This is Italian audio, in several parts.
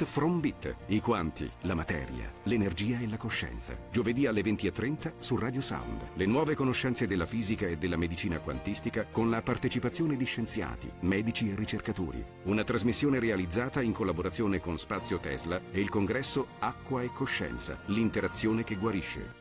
It from Bit, i quanti, la materia, l'energia e la coscienza. Giovedì alle 20.30 su Radio Sound. Le nuove conoscenze della fisica e della medicina quantistica con la partecipazione di scienziati, medici e ricercatori. Una trasmissione realizzata in collaborazione con Spazio Tesla e il congresso Acqua e Coscienza, l'interazione che guarisce.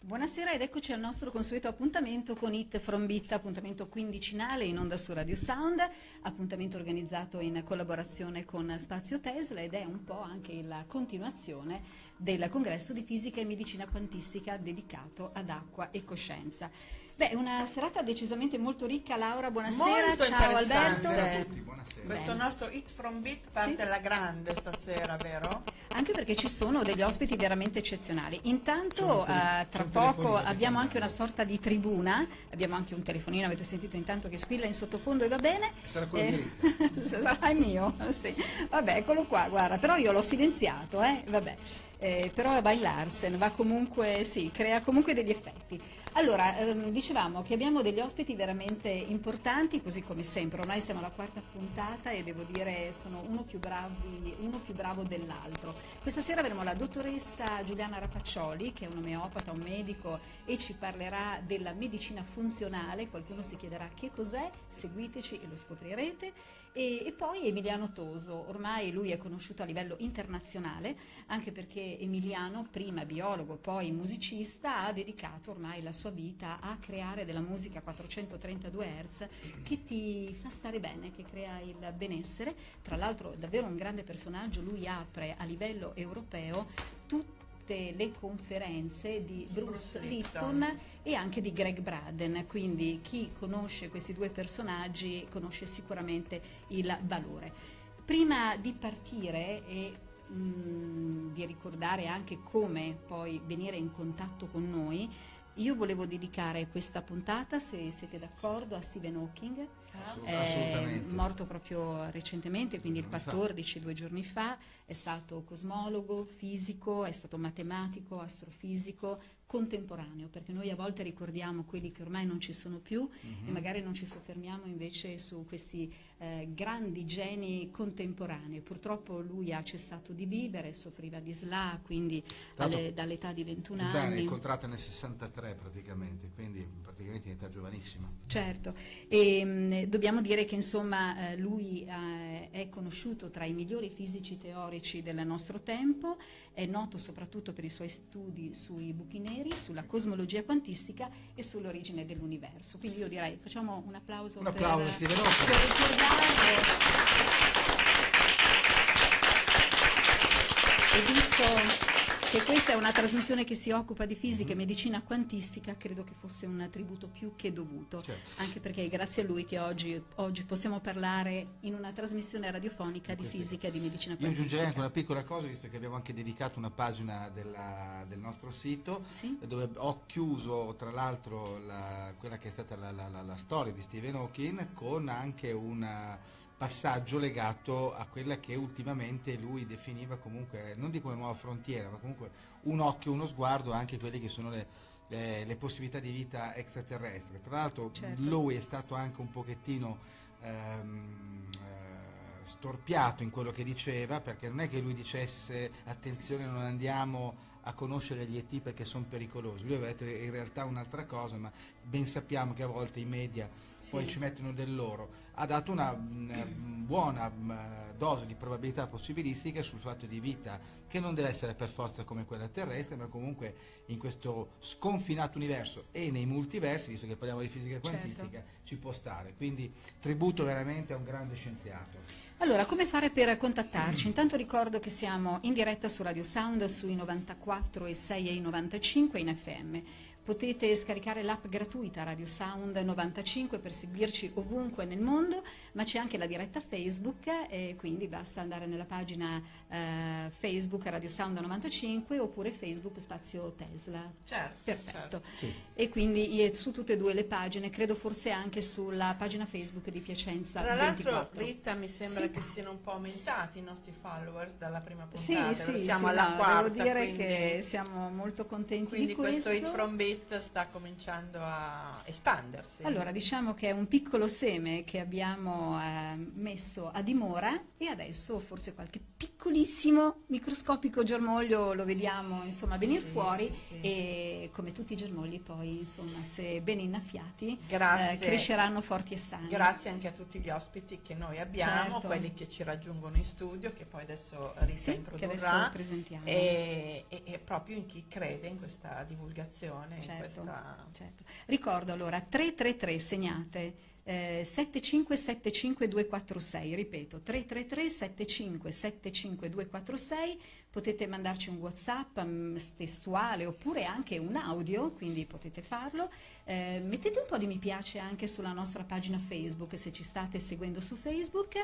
Buonasera ed eccoci al nostro consueto appuntamento con It From Bit, appuntamento quindicinale in onda su Radio Sound, appuntamento organizzato in collaborazione con Spazio Tesla ed è un po' anche la continuazione del congresso di fisica e medicina quantistica dedicato ad acqua e coscienza. Beh, una serata decisamente molto ricca, Laura, buonasera, molto ciao Alberto. Buonasera a tutti, buonasera. Questo Bene. nostro It From Beat parte Sì. alla grande stasera, vero? Anche perché ci sono degli ospiti veramente eccezionali. Intanto, eh, tra poco abbiamo anche una sorta di tribuna, abbiamo anche un telefonino, avete sentito intanto che squilla in sottofondo e va bene. Sarà quello Eh, di sarà il mio, sì. Vabbè, eccolo qua, guarda, però io l'ho silenziato, eh, vabbè. Eh, però è bailarsen, va comunque, sì, crea comunque degli effetti. Allora, ehm, dicevamo che abbiamo degli ospiti veramente importanti, così come sempre, ormai siamo alla quarta puntata e devo dire sono uno più, bravi, uno più bravo dell'altro. Questa sera avremo la dottoressa Giuliana Rapaccioli, che è un omeopata, un medico, e ci parlerà della medicina funzionale. Qualcuno si chiederà che cos'è, seguiteci e lo scoprirete. E, e poi Emiliano Toso, ormai lui è conosciuto a livello internazionale, anche perché Emiliano, prima biologo, poi musicista, ha dedicato ormai la sua vita a creare della musica a 432 Hz che ti fa stare bene, che crea il benessere. Tra l'altro davvero un grande personaggio, lui apre a livello europeo tutte le conferenze di Bruce Bruce Lipton Lipton. e anche di Greg Braden, quindi chi conosce questi due personaggi conosce sicuramente il valore. Prima di partire e mh, di ricordare anche come poi venire in contatto con noi, io volevo dedicare questa puntata, se siete d'accordo, a Stephen Hawking, è morto proprio recentemente, quindi il Giorni fa. 14, due giorni fa, è stato cosmologo, fisico, è stato matematico, astrofisico, contemporaneo, perché noi a volte ricordiamo quelli che ormai non ci sono più Mhm. e magari non ci soffermiamo invece su questi eh, grandi geni contemporanei. Purtroppo lui ha cessato di vivere, soffriva di SLA, quindi alle- dall'età di 21 Il Brian è anni. incontrato nel 63 praticamente, quindi praticamente in età giovanissima. Certo, e mh, dobbiamo dire che insomma eh, lui eh, è conosciuto tra i migliori fisici teorici del nostro tempo, è noto soprattutto per i suoi studi sui buchi neri, sulla cosmologia quantistica e sull'origine dell'universo. Quindi io direi facciamo un applauso, Un applauso per, per ricordarlo. E visto che questa è una trasmissione che si occupa di fisica e Mhm. medicina quantistica, credo che fosse un tributo più che dovuto, Certo. anche perché è grazie a lui che oggi, oggi possiamo parlare in una trasmissione radiofonica di Questo- fisica e di medicina Io quantistica. aggiungerei anche una piccola cosa, visto che abbiamo anche dedicato una pagina della- del nostro sito, Sì? dove ho chiuso tra l'altro la- quella che è stata la, la- la- storia di Stephen Hawking con anche un passaggio legato a quella che ultimamente lui definiva comunque, non dico una nuova frontiera, ma comunque un occhio, uno sguardo anche a quelle che sono le, le- le possibilità di vita extraterrestre. Tra l'altro Certo. lui è stato anche un pochettino ehm, eh, storpiato in quello che diceva, perché non è che lui dicesse attenzione non andiamo a conoscere gli ET perché sono pericolosi, lui aveva detto in realtà un'altra cosa, ma ben sappiamo che a volte i media Sì. poi ci mettono del loro. Ha dato una mh, buona mh, dose di probabilità possibilistica sul fatto di vita che non deve essere per forza come quella terrestre, ma comunque in questo sconfinato universo e nei multiversi, visto che parliamo di fisica Certo. quantistica, ci può stare. Quindi tributo veramente a un grande scienziato. Allora, come fare per contattarci? Intanto ricordo che siamo in diretta su Radio Sound sui 94 e 6 e i 95 in FM. Potete scaricare l'app gratuita Radio Sound 95 per seguirci ovunque nel mondo, ma c'è anche la diretta Facebook e quindi basta andare nella pagina eh, Facebook Radio Sound 95 oppure Facebook Spazio Tesla. Certo. Perfetto. Sì. E quindi su tutte e due le pagine, credo forse anche sulla pagina Facebook di Piacenza Tra l'altro 24. Rita mi sembra Sì. che siano un po' aumentati i nostri followers dalla prima Sì, puntata, sì, siamo sì, alla no, quarta, devo dire quindi, che siamo molto contenti quindi di questo. questo Hit From Beat Crombit sta cominciando a espandersi. Allora, diciamo che è un piccolo seme che abbiamo eh, messo a dimora e adesso forse qualche piccolissimo microscopico germoglio lo vediamo insomma venire Sì, fuori sì, sì. e come tutti i germogli poi insomma se ben innaffiati eh, cresceranno forti e sani. Grazie anche a tutti gli ospiti che noi abbiamo, Certo. quelli che ci raggiungono in studio, che poi adesso Rita introdurrà, adesso e, e- e proprio in chi crede in questa divulgazione, Certo, questa... certo. Ricordo allora 333 segnate eh, 7575246, ripeto 333 7575246, potete mandarci un Whatsapp mm, testuale oppure anche un audio, quindi potete farlo. Eh, mettete un po' di mi piace anche sulla nostra pagina Facebook se ci state seguendo su Facebook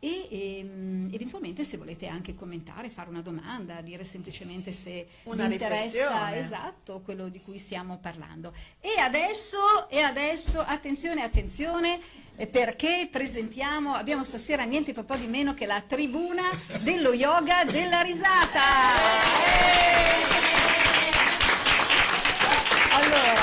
e ehm, eventualmente se volete anche commentare, fare una domanda, dire semplicemente se Una vi interessa esatto quello di cui stiamo parlando. E adesso, e adesso, attenzione, attenzione, perché presentiamo, abbiamo stasera niente po' di meno che la tribuna dello yoga della risata. Allora,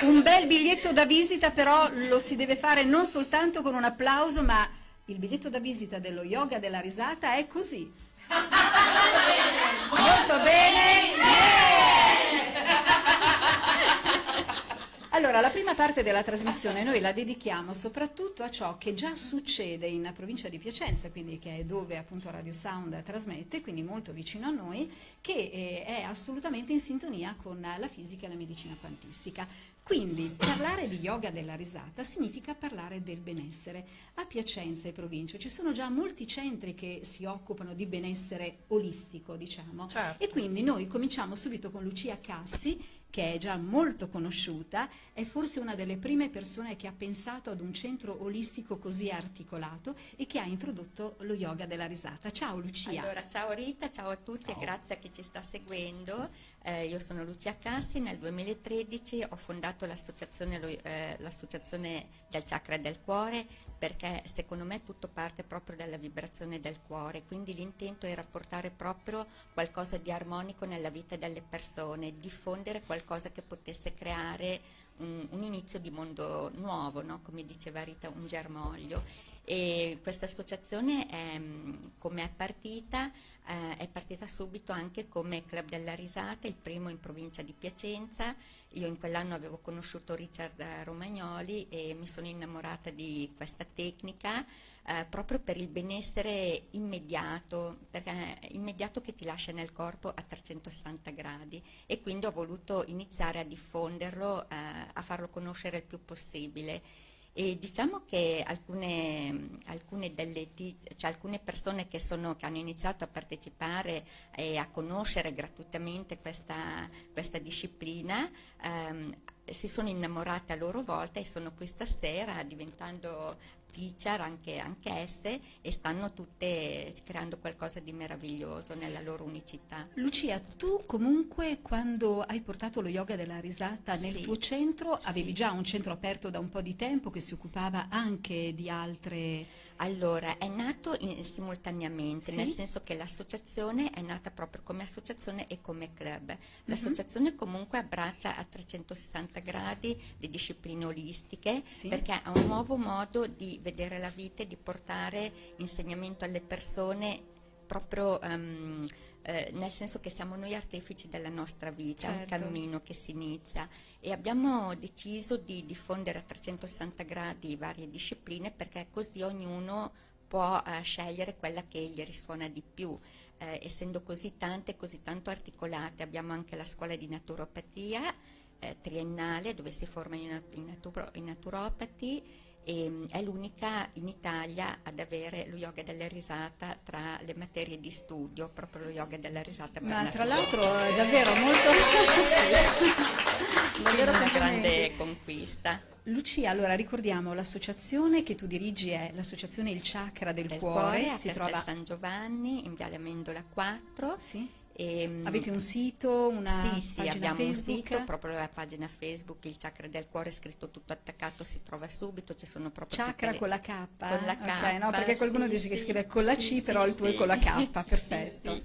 un bel biglietto da visita però lo si deve fare non soltanto con un applauso, ma il biglietto da visita dello yoga della risata è così. Molto bene. Allora, la prima parte della trasmissione noi la dedichiamo soprattutto a ciò che già succede in provincia di Piacenza, quindi che è dove appunto Radio Sound trasmette, quindi molto vicino a noi, che eh, è assolutamente in sintonia con la fisica e la medicina quantistica. Quindi parlare di yoga della risata significa parlare del benessere. A Piacenza e provincia ci sono già molti centri che si occupano di benessere olistico, diciamo. Certo. E quindi noi cominciamo subito con Lucia Cassi, che è già molto conosciuta, è forse una delle prime persone che ha pensato ad un centro olistico così articolato e che ha introdotto lo yoga della risata. Ciao Lucia. Allora, ciao Rita, ciao a tutti e grazie a chi ci sta seguendo. Eh, io sono Lucia Cassi, nel 2013 ho fondato l'associazione, eh, l'associazione del chakra del cuore perché secondo me tutto parte proprio dalla vibrazione del cuore, quindi l'intento era portare proprio qualcosa di armonico nella vita delle persone, diffondere qualcosa che potesse creare un, un inizio di mondo nuovo, no? come diceva Rita, un germoglio. E questa associazione è, mh, come è partita? Eh, è partita subito anche come Club della Risata, il primo in provincia di Piacenza. Io in quell'anno avevo conosciuto Richard Romagnoli e mi sono innamorata di questa tecnica eh, proprio per il benessere immediato, perché immediato che ti lascia nel corpo a 360 gradi e quindi ho voluto iniziare a diffonderlo, eh, a farlo conoscere il più possibile. E diciamo che alcune, alcune delle cioè alcune persone che, sono, che hanno iniziato a partecipare e a conoscere gratuitamente questa, questa disciplina ehm, si sono innamorate a loro volta e sono qui stasera diventando teacher anche, anche esse e stanno tutte creando qualcosa di meraviglioso nella loro unicità. Lucia, tu comunque quando hai portato lo yoga della risata nel Sì. tuo centro, avevi Sì. già un centro aperto da un po' di tempo che si occupava anche di altre... Allora, è nato in- simultaneamente, Sì. nel senso che l'associazione è nata proprio come associazione e come club. Mhm. L'associazione comunque abbraccia a 360 gradi le discipline olistiche Sì. perché è un nuovo modo di vedere la vita e di portare insegnamento alle persone proprio ehm, eh, nel senso che siamo noi artefici della nostra vita, è un Certo. cammino che si inizia e abbiamo deciso di diffondere a 360 gradi varie discipline perché così ognuno può eh, scegliere quella che gli risuona di più. Eh, essendo così tante e così tanto articolate, abbiamo anche la scuola di naturopatia eh, triennale dove si formano i, nat- i naturo- i naturopati e mm, è l'unica in Italia ad avere lo yoga della risata tra le materie di studio, proprio lo yoga della risata. Ma tra l'altro è davvero molto... davvero una grande conquista. Lucia, allora ricordiamo l'associazione che tu dirigi è l'associazione Il Chakra del, del Cuore, cuore, a si trova... San Giovanni in Viale Amendola 4 Sì? E, mm, Avete un sito, una sì, sì, abbiamo Facebook? un sito, proprio la pagina Facebook, il chakra del cuore scritto tutto attaccato, si trova subito, ci sono proprio Chakra le- con la K? con la K, no, perché qualcuno sì, dice che sì, scrive con la C, sì, però il tuo è con la K, perfetto.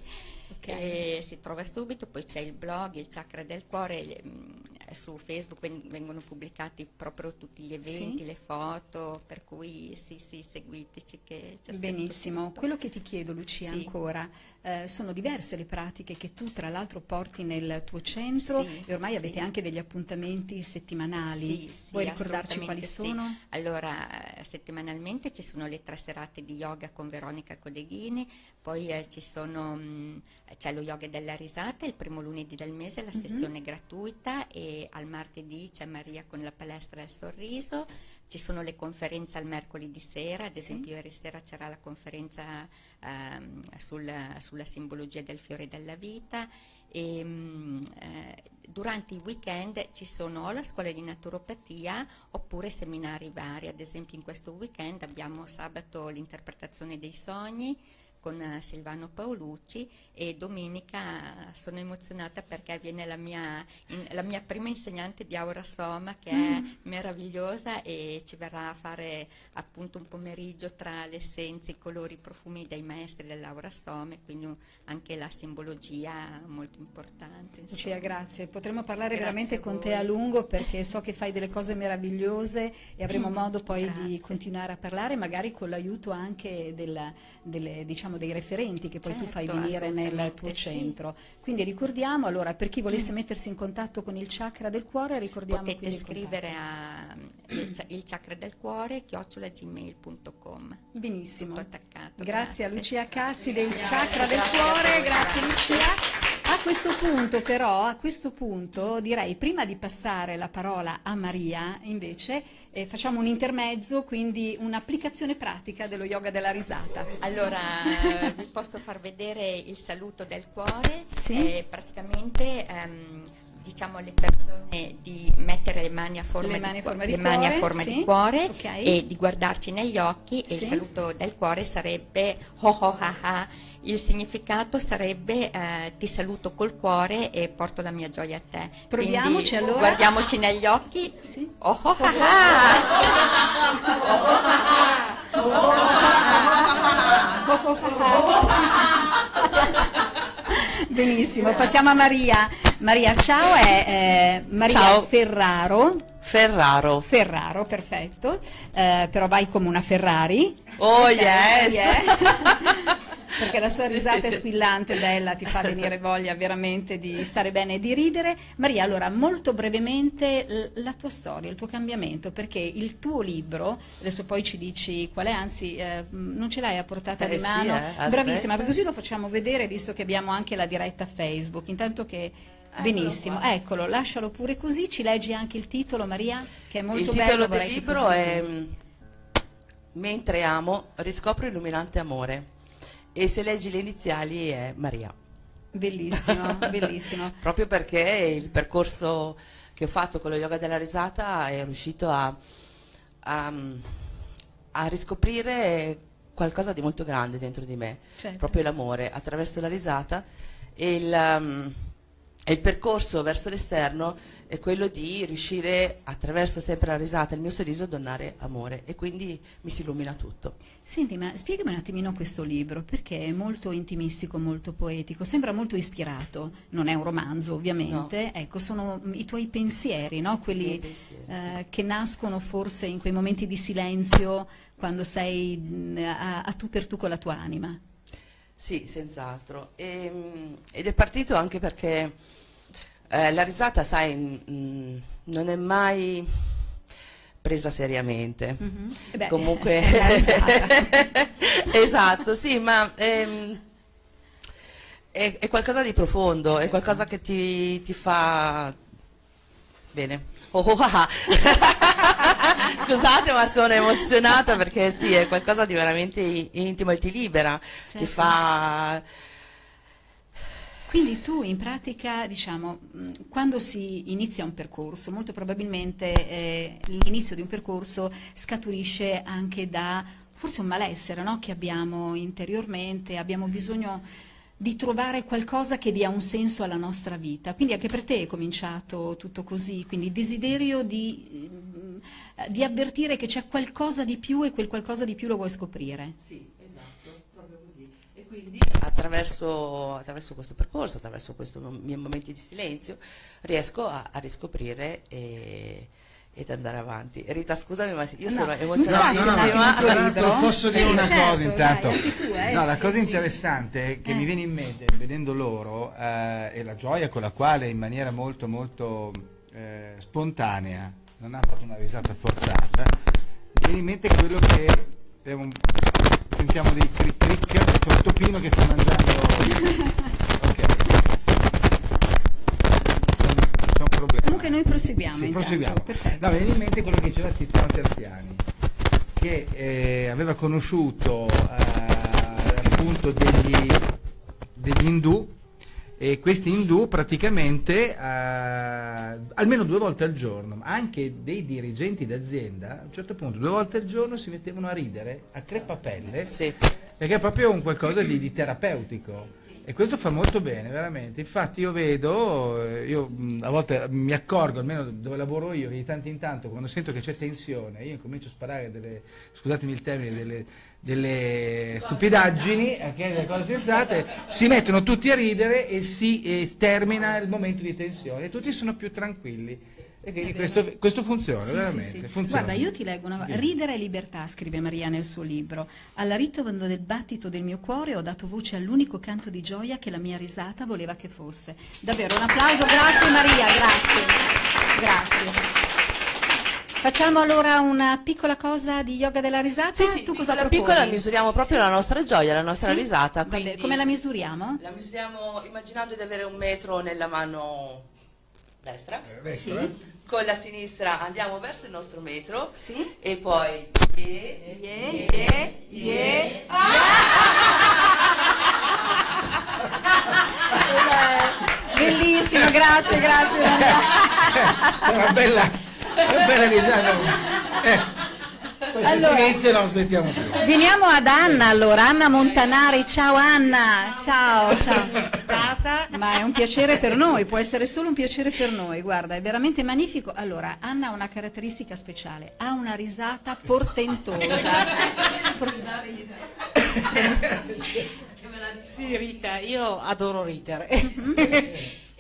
Okay. Si trova subito, poi c'è il blog, il chakra del cuore, mh, su Facebook ven- vengono pubblicati proprio tutti gli eventi, Sì. le foto, per cui sì, sì, seguiteci Benissimo, tutto. quello che ti chiedo Lucia Sì. ancora, eh, sono diverse le pratiche che tu tra l'altro porti nel tuo centro Sì, e ormai avete anche degli appuntamenti settimanali, vuoi ricordarci quali sono? Allora, settimanalmente ci sono le tre serate di yoga con Veronica Codeghini, poi eh, ci sono, mh, c'è lo yoga della risata il primo lunedì del mese, la Mhm. sessione gratuita e al martedì c'è Maria con la palestra del sorriso, ci sono le conferenze al mercoledì sera, ad Sì. esempio ieri sera c'era la conferenza ehm, sul- sulla simbologia del fiore della vita. E mh, eh, durante i weekend ci sono o la scuola di naturopatia oppure seminari vari, ad esempio in questo weekend abbiamo sabato l'interpretazione dei sogni con eh, Silvano Paolucci e domenica sono emozionata perché viene la mia, in- la mia prima insegnante di Aura Soma che è meravigliosa e ci verrà a fare appunto un pomeriggio tra le essenze, i colori, i profumi dei maestri dell'Aura Soma e quindi anche la simbologia molto importante. insomma. Lucia, grazie. Potremmo parlare Grazie veramente con te a lungo perché so che fai delle cose meravigliose e avremo Mm, modo poi di grazie. continuare a parlare, magari con l'aiuto anche del- delle, diciamo, dei referenti che poi tu fai Certo, venire nel tuo sì. centro. Quindi ricordiamo, allora, per chi volesse mettersi in contatto con il chakra del cuore, ricordiamo Potete il scrivere a il, chakra del cuore chiocciolagmail.com Benissimo. attaccato Grazie a grazie. Lucia Cassi del Chakra del Cuore, grazie Lucia. A questo punto però, a questo punto direi prima di passare la parola a Maria, invece eh, facciamo un intermezzo, quindi un'applicazione pratica dello yoga della risata. Allora, vi posso far vedere il saluto del cuore. Sì. Eh, praticamente ehm, diciamo alle persone di mettere le mani a forma, di, mani a cuo- forma di mani a cuore, forma sì. di cuore Ok. e di guardarci negli occhi e Sì. il saluto del cuore sarebbe ho ho ha ha. Il significato sarebbe eh, ti saluto col cuore e porto la mia gioia a te. Proviamoci, Quindi, allora. Guardiamoci negli occhi. Sì. Oh, oh, ah, ah. Benissimo, passiamo a Maria. Maria, ciao, è eh, Maria Ciao. Ferraro. Ferraro. Ferraro, perfetto, Eh, però vai come una Ferrari. Oh Ok, yes! Perché la sua risata è squillante, bella, ti fa venire voglia veramente di stare bene e di ridere. Maria, allora, molto brevemente la tua storia, il tuo cambiamento, perché il tuo libro, adesso poi ci dici qual è, anzi eh, non ce l'hai a portata Eh di sì, mano, eh, aspetta. bravissima, perché così lo facciamo vedere visto che abbiamo anche la diretta Facebook, intanto che... Benissimo, qua. eccolo, lascialo pure così, ci leggi anche il titolo Maria, che è molto Il bello. titolo del libro è Mentre amo, riscopro illuminante amore. E se leggi le iniziali è Maria. Bellissimo, bellissimo. Proprio perché il percorso che ho fatto con lo yoga della risata è riuscito a, a, a riscoprire qualcosa di molto grande dentro di me. Certo. proprio l'amore attraverso la risata e il, um, e il percorso verso l'esterno è quello di riuscire attraverso sempre la risata e il mio sorriso a donare amore e quindi mi si illumina tutto. Senti, ma spiegami un attimino questo libro, perché è molto intimistico, molto poetico, sembra molto ispirato, non è un romanzo ovviamente, ecco, sono i tuoi pensieri, no? Quelli pensieri, eh, sì. che nascono forse in quei momenti di silenzio, quando sei mm, a, a tu per tu con la tua anima. Sì, senz'altro. E, mm, ed è partito anche perché eh, la risata, sai, mm, non è mai presa seriamente. Mhm. E beh, Comunque, è esatto, sì, ma ehm, è, è qualcosa di profondo, è Certo. qualcosa che ti, ti fa bene. Oh, oh, ah. Scusate, ma sono emozionata perché sì, è qualcosa di veramente intimo e ti libera, ti Certo. fa Quindi tu in pratica, diciamo, quando si inizia un percorso, molto probabilmente eh, l'inizio di un percorso scaturisce anche da forse un malessere no? che abbiamo interiormente, abbiamo bisogno di trovare qualcosa che dia un senso alla nostra vita. Quindi anche per te è cominciato tutto così, quindi il desiderio di, di avvertire che c'è qualcosa di più e quel qualcosa di più lo vuoi scoprire. Sì, esatto, proprio così. E quindi attraverso, attraverso, questo percorso, attraverso questi miei momenti di silenzio, riesco a, a riscoprire e, ed andare avanti. Rita, scusami, ma io no, sono emozionatissima. No, no, no, posso dire sì, una certo, cosa intanto? Dai, tu, eh, no, la cosa sì, interessante che eh. mi viene in mente vedendo loro eh, è la gioia con la quale in maniera molto molto eh, spontanea, non ha fatto una risata forzata, mi viene in mente quello che un sentiamo dei cric cric, c'è un topino che sta mangiando. ok. C'è un problema. Comunque noi proseguiamo. Sì, proseguiamo. No, mi viene in mente quello che diceva Tiziano Terziani, che eh, aveva conosciuto eh, appunto degli, degli indù e questi indù praticamente eh, almeno due volte al giorno, anche dei dirigenti d'azienda, a un certo punto due volte al giorno si mettevano a ridere a crepapelle, sì. perché è proprio un qualcosa di, di terapeutico. E questo fa molto bene, veramente. Infatti io vedo, eh, io a volte mi accorgo, almeno dove lavoro io, che di tanto in tanto quando sento che c'è tensione, io comincio a sparare delle, scusatemi il termine, delle, delle stupidaggini, okay, delle cose sensate, si mettono tutti a ridere e si e termina il momento di tensione, tutti sono più tranquilli. E quindi questo, questo, funziona, sì, veramente. Sì, sì. Funziona. Guarda, io ti leggo una cosa. Ridere è libertà, scrive Maria nel suo libro. Alla ritmo del battito del mio cuore ho dato voce all'unico canto di gioia che la mia risata voleva che fosse. Davvero, un applauso, grazie Maria, grazie. Grazie. Facciamo allora una piccola cosa di yoga della risata? Sì, sì, tu cosa la proponi? piccola misuriamo proprio la nostra gioia, la nostra sì? risata. Quindi come la misuriamo? La misuriamo immaginando di avere un metro nella mano destra. Eh, destra. Sì. Con la sinistra andiamo verso il nostro metro. Sì. E poi... Yeah, yeah, yeah, yeah. Bellissimo, grazie, grazie. Una bella che bella risata. Eh. Allora, silenzio non smettiamo più. Veniamo ad Anna allora, Anna Montanari, ciao Anna, ciao, ciao. Ma è un piacere per noi, può essere solo un piacere per noi, guarda, è veramente magnifico. Allora, Anna ha una caratteristica speciale, ha una risata portentosa. sì Rita, io adoro ridere.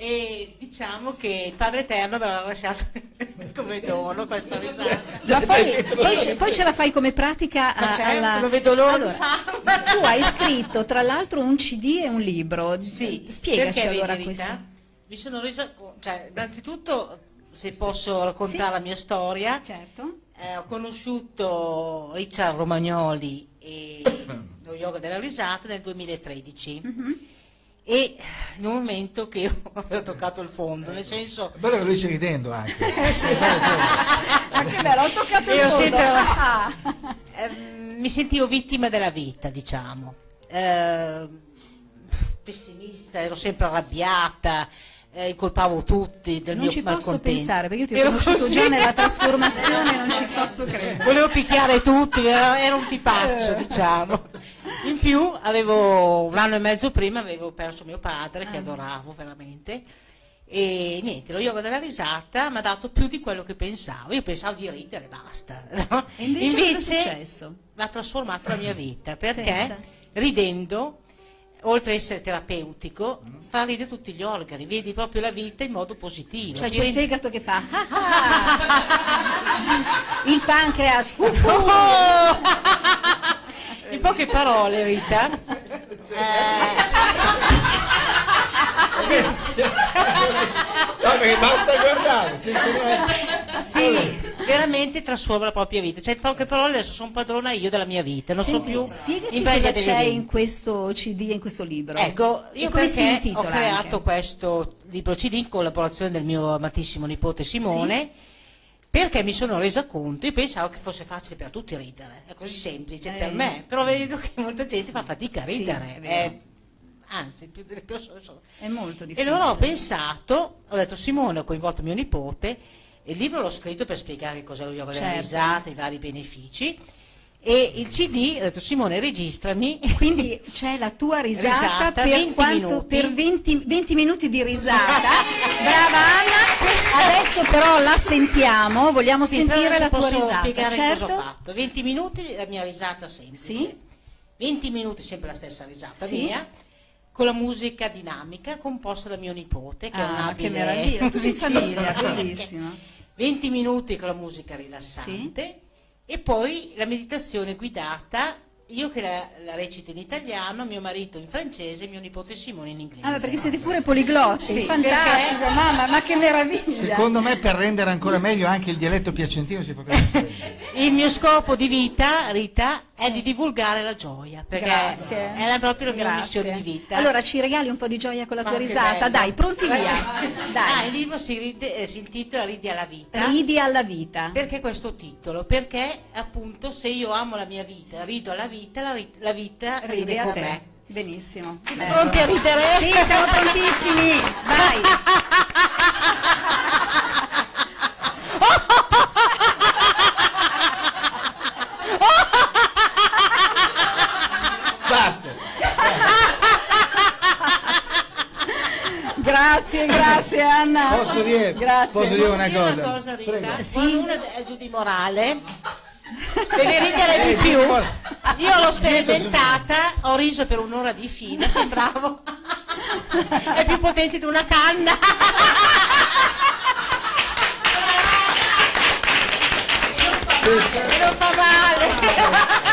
E diciamo che il Padre Eterno me l'ha lasciato come dono questa risata. Ma poi, poi, ce, poi, ce, la fai come pratica a, certo, alla... lo vedo l'ora allora. Tu hai scritto tra l'altro un CD e un libro. Sì, spiegaci perché allora questo. Mi sono resa cioè, innanzitutto se posso raccontare sì. la mia storia. Certo. Eh, ho conosciuto Richard Romagnoli e lo yoga della risata nel 2013. Mm -hmm e in un momento che io avevo toccato il fondo, nel senso... Bello che lui ci ridendo anche. eh sì, anche bello, ho toccato il fondo. Sento, eh, mi sentivo vittima della vita, diciamo. Eh, pessimista, ero sempre arrabbiata, eh, incolpavo tutti del non mio ci posso pensare perché io ti ho ero conosciuto così. già nella trasformazione non ci posso credere volevo picchiare tutti era, era un tipaccio eh. diciamo in più avevo un anno e mezzo prima avevo perso mio padre che ah. adoravo veramente e niente, lo yoga della risata mi ha dato più di quello che pensavo. Io pensavo di ridere, basta. No? E invece, invece l'ha trasformato la mia vita perché Pensa. ridendo oltre ad essere terapeutico, fa ridere tutti gli organi, vedi proprio la vita in modo positivo. Cioè c'è il fegato che fa ah, ah. il pancreas uh, uh. In poche parole Rita sì. no, perché basta guardare. Sì, veramente trasforma la propria vita. Cioè, in poche parole, adesso sono padrona io della mia vita, non Senti, so più. Spiegaci cosa c'è in questo CD, in questo libro. Ecco, io ho creato anche? questo libro CD in collaborazione del mio amatissimo nipote Simone. Sì? Perché mi sono resa conto, io pensavo che fosse facile per tutti ridere, è così semplice eh. per me, però vedo che molta gente fa fatica a ridere. Sì, è anzi più delle persone sono... È molto difficile. E allora ho pensato, ho detto Simone, ho coinvolto mio nipote, il libro l'ho scritto per spiegare cos'è lo yoga certo. della risata, i vari benefici, e il CD, ho detto Simone registrami. Quindi c'è la tua risata, risata per, 20 quanto, minuti. per 20, 20, minuti di risata. Brava Anna, adesso però la sentiamo, vogliamo sì, sentire la tua risata. spiegare certo? cosa ho fatto. 20 minuti la mia risata semplice. Sì? 20 minuti sempre la stessa risata sì. mia con la musica dinamica composta da mio nipote che ah, è un abile che meraviglia, tu sei famiglia, bellissimo 20 minuti con la musica rilassante e poi la meditazione guidata io che la, la, recito in italiano, mio marito in francese, mio nipote Simone in inglese. Ah, perché siete pure poliglotti, sì, fantastico, perché... mamma, ma che meraviglia! Secondo me per rendere ancora meglio anche il dialetto piacentino si potrebbe Il mio scopo di vita, Rita, è di divulgare la gioia, perché Grazie. è proprio la mia missione di vita. Allora ci regali un po' di gioia con la tua risata, dai, pronti via. Dai. Ah, il libro si, ride, eh, si intitola Ridi alla vita. Ridi alla vita. Perché questo titolo? Perché appunto se io amo la mia vita, rido alla vita, la, la vita ride, ride con me. Benissimo. Siamo pronti a ridere? Sì, siamo prontissimi. Vai. Grazie, grazie Anna. Posso dire, grazie. Posso dire una cosa? Una cosa Rita? Sì. Quando uno è giù di morale, deve ridere di più. Io l'ho sperimentata, ho riso per un'ora di fila, sembravo. È più potente di una canna. E non fa male.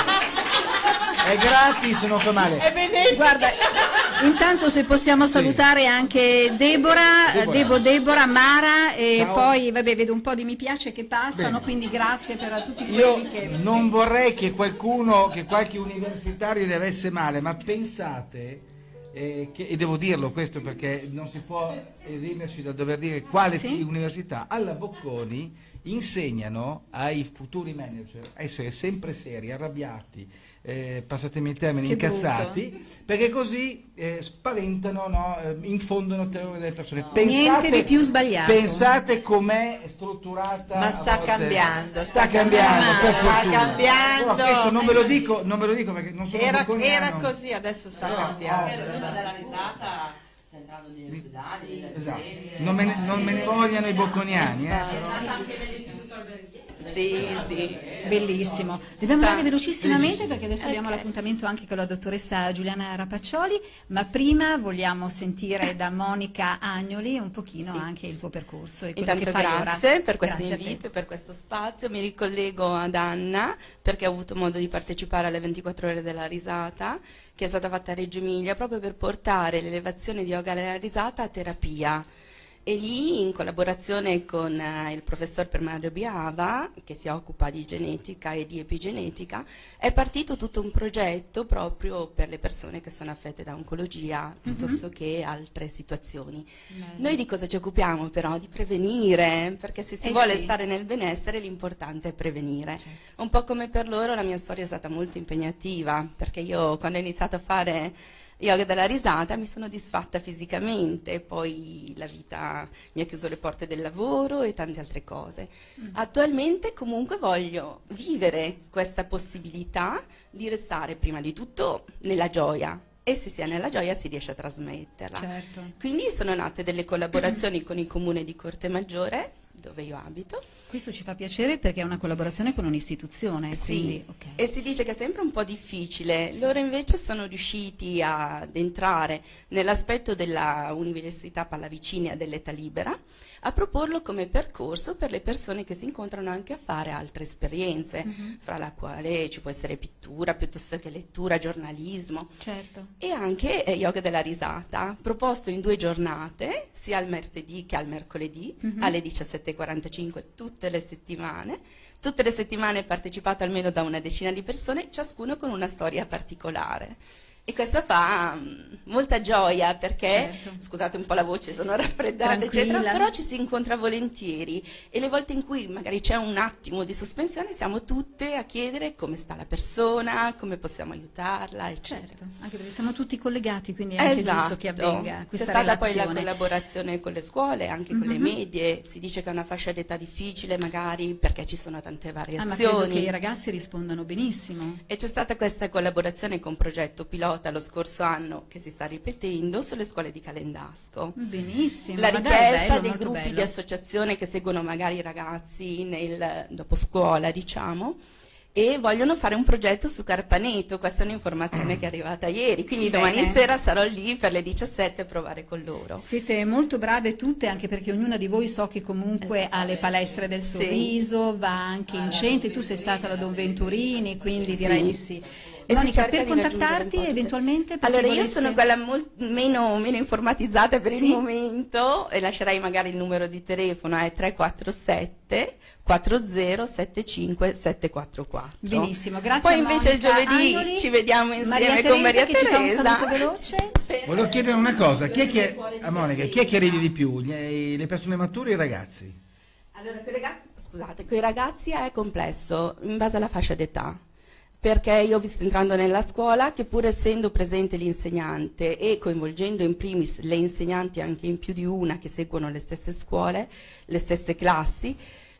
È gratis, non fa male. È benefico. Guarda, intanto se possiamo sì. salutare anche Deborah, Deborah, Debo, Deborah Mara e Ciao. poi vabbè vedo un po' di mi piace che passano, Bene. quindi grazie per tutti quelli Io che... non vorrei che qualcuno, che qualche universitario le avesse male, ma pensate... Eh, che, e devo dirlo questo perché non si può esimerci da dover dire quale sì? università, alla Bocconi insegnano ai futuri manager a essere sempre seri, arrabbiati, eh, passatemi il termine, che incazzati, brutto. perché così eh, spaventano, no? eh, infondono terrore delle persone. No. Pensate, Niente di più sbagliato. Pensate com'è strutturata. Ma sta cambiando, sta, sta cambiando, cambiando sta cambiando. Però questo non ve lo dico, non ve lo dico perché non sono Era, era così, adesso sta no, cambiando. della risata sta entrando negli ospedali. Esatto. Non me ne, non me ne vogliano i bocconiani. Eh, però. Sì, sì. Bellissimo. Dobbiamo andare velocissimamente perché adesso okay. abbiamo l'appuntamento anche con la dottoressa Giuliana Rapaccioli, ma prima vogliamo sentire da Monica Agnoli un pochino sì. anche il tuo percorso e quello Intanto che fai grazie ora. per questo invito e per questo spazio. Mi ricollego ad Anna perché ho avuto modo di partecipare alle 24 ore della risata che è stata fatta a Reggio Emilia proprio per portare l'elevazione di yoga alla risata a terapia e lì in collaborazione con eh, il professor Permario Biava che si occupa di genetica e di epigenetica è partito tutto un progetto proprio per le persone che sono affette da oncologia mm -hmm. piuttosto che altre situazioni. Bene. Noi di cosa ci occupiamo però? Di prevenire perché se si eh vuole sì. stare nel benessere l'importante è prevenire. Certo. Un po' come per loro la mia storia è stata molto impegnativa perché io quando ho iniziato a fare yoga dalla risata mi sono disfatta fisicamente, poi la vita mi ha chiuso le porte del lavoro e tante altre cose. Mm. Attualmente comunque voglio vivere questa possibilità di restare prima di tutto nella gioia, e se si è nella gioia si riesce a trasmetterla. Certo. Quindi sono nate delle collaborazioni con il comune di Corte Maggiore, dove io abito, questo ci fa piacere perché è una collaborazione con un'istituzione. Sì, quindi, okay. e si dice che è sempre un po' difficile. Sì. Loro invece sono riusciti ad entrare nell'aspetto della Università Pallavicini dell'età libera a proporlo come percorso per le persone che si incontrano anche a fare altre esperienze, mhm. -huh. fra la quale ci può essere pittura piuttosto che lettura, giornalismo certo. e anche eh, yoga della risata, proposto in due giornate, sia al martedì che al mercoledì mhm. -huh. alle 17.45 tutte le settimane. Tutte le settimane partecipato almeno da una decina di persone, ciascuno con una storia particolare. E questo fa um, molta gioia perché, certo. scusate un po' la voce, sono raffreddata, eccetera, però ci si incontra volentieri e le volte in cui magari c'è un attimo di sospensione siamo tutte a chiedere come sta la persona, come possiamo aiutarla, eccetera. Certo, anche perché siamo tutti collegati, quindi è anche esatto. giusto che avvenga questa C'è stata relazione. poi la collaborazione con le scuole, anche mm -hmm. con le mhm. medie, si dice che è una fascia d'età difficile magari perché ci sono tante variazioni. Ah, ma credo che i ragazzi rispondano benissimo. E c'è stata questa collaborazione con Progetto Pilota pilota lo scorso anno che si sta ripetendo sulle scuole di Calendasco. Benissimo. La richiesta bello, dei gruppi bello. di associazione che seguono magari i ragazzi nel dopo scuola, diciamo, e vogliono fare un progetto su Carpaneto, questa è un'informazione che è arrivata ieri, quindi Bene. domani sera sarò lì per le 17 a provare con loro. Siete molto brave tutte anche perché ognuna di voi so che comunque esatto. ha le palestre del sorriso, sì. va anche in centri, tu sei stata la Don Venturini, quindi direi di sì. E Monica, per contattarti eventualmente? Allora, io volesse... sono quella meno, meno, informatizzata per sì? il momento e lascerai magari il numero di telefono, è 347 4075 744. Benissimo, grazie. Poi invece il giovedì Angoli, ci vediamo insieme Maria con Maria Teresa. Che ci fa un saluto veloce. Volevo chiedere una cosa, chi è che, a Monica, chi è che ride di più? le persone mature o i ragazzi? Allora, con i ragazzi, scusate, con i ragazzi è complesso, in base alla fascia d'età perché io ho visto entrando nella scuola che pur essendo presente l'insegnante e coinvolgendo in primis le insegnanti anche in più di una che seguono le stesse scuole, le stesse classi,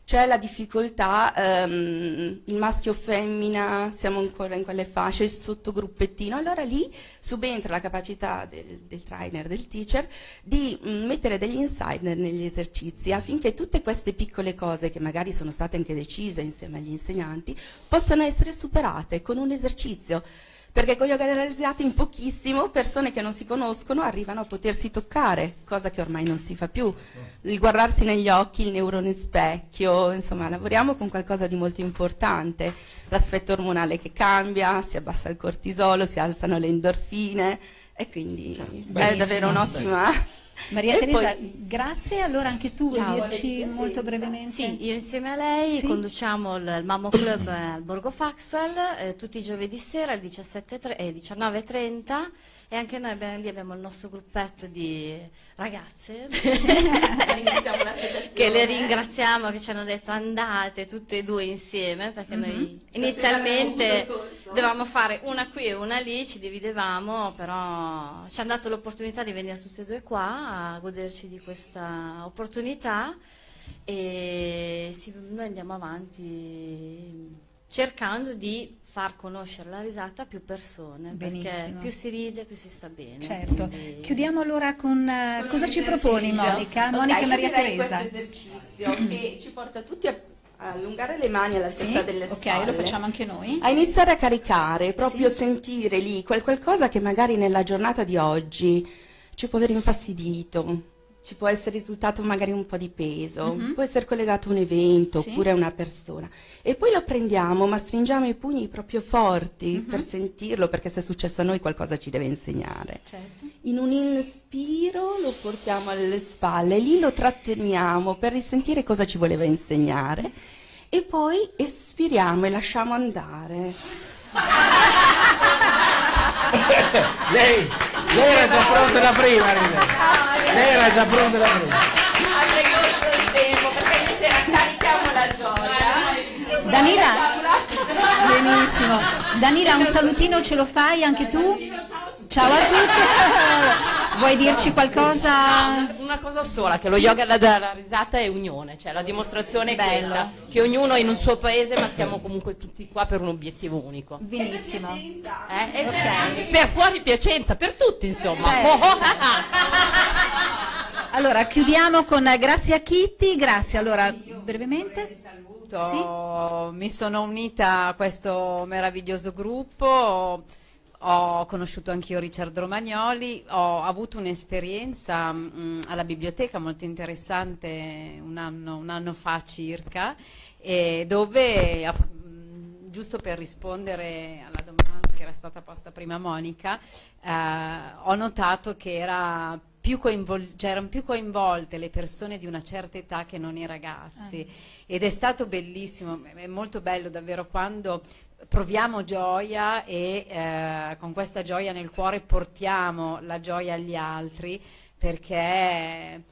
c'è la difficoltà, um, il maschio femmina, siamo ancora in quelle fasce, il sottogruppettino, allora lì subentra la capacità del, del trainer, del teacher, di um, mettere degli insight negli esercizi affinché tutte queste piccole cose che magari sono state anche decise insieme agli insegnanti possano essere superate con un esercizio perché con yoga realizzati in pochissimo persone che non si conoscono arrivano a potersi toccare, cosa che ormai non si fa più. Il guardarsi negli occhi, il neurone specchio, insomma lavoriamo con qualcosa di molto importante, l'aspetto ormonale che cambia, si abbassa il cortisolo, si alzano le endorfine e quindi Bellissimo. è davvero un'ottima Maria e Teresa, poi... grazie. Allora anche tu Ciao, vuoi dirci molto brevemente? Sì, io insieme a lei sì? conduciamo il, Mammo Club al Borgo Faxel eh, tutti i giovedì sera alle 19.30 e anche noi abbiamo, lì abbiamo il nostro gruppetto di ragazze. Che le ringraziamo che ci hanno detto andate tutte e due insieme perché mm -hmm. noi inizialmente dovevamo fare una qui e una lì, ci dividevamo, però ci hanno dato l'opportunità di venire tutte e due qua a goderci di questa opportunità. E sì, noi andiamo avanti cercando di far conoscere la risata a più persone, Benissimo. perché più si ride più si sta bene. Certo. Quindi... Chiudiamo allora con, uh, con cosa ci proponi Monica? Okay, Monica e Maria Teresa. questo esercizio che ci porta tutti a allungare le mani all'altezza sì? delle spalle. Ok, lo facciamo anche noi. A iniziare a caricare, proprio sì. sentire lì quel qualcosa che magari nella giornata di oggi ci può aver infastidito, ci può essere risultato magari un po' di peso, mm-hmm. può essere collegato a un evento sì. oppure a una persona. E poi lo prendiamo, ma stringiamo i pugni proprio forti mm-hmm. per sentirlo, perché se è successo a noi qualcosa ci deve insegnare. Certo. In un inspiro lo portiamo alle spalle, lì lo tratteniamo per risentire cosa ci voleva insegnare e poi espiriamo e lasciamo andare. lei, lei era già pronta da prima, lei era già pronta da prima. Avrei corso il tempo perché carichiamo la gioia. Danila, benissimo. Danila, un salutino ce lo fai anche tu? Ciao a tutti. Vuoi dirci qualcosa? No, una cosa sola, che lo sì. yoga della risata è unione, cioè la dimostrazione è Bello. questa, che ognuno è in un suo paese ma stiamo comunque tutti qua per un obiettivo unico. Benissimo. Eh? Okay. Per fuori Piacenza, per tutti insomma. Certo, certo. allora chiudiamo con grazie a Kitty, grazie. Allora, brevemente. Sì? Mi sono unita a questo meraviglioso gruppo ho conosciuto anch'io Riccardo Romagnoli, ho avuto un'esperienza mm, alla biblioteca molto interessante un anno, un anno fa circa, dove, mm, giusto per rispondere alla domanda che era stata posta prima Monica, eh, ho notato che era più cioè erano più coinvolte le persone di una certa età che non i ragazzi ah. ed è stato bellissimo, è molto bello davvero quando proviamo gioia e eh, con questa gioia nel cuore portiamo la gioia agli altri perché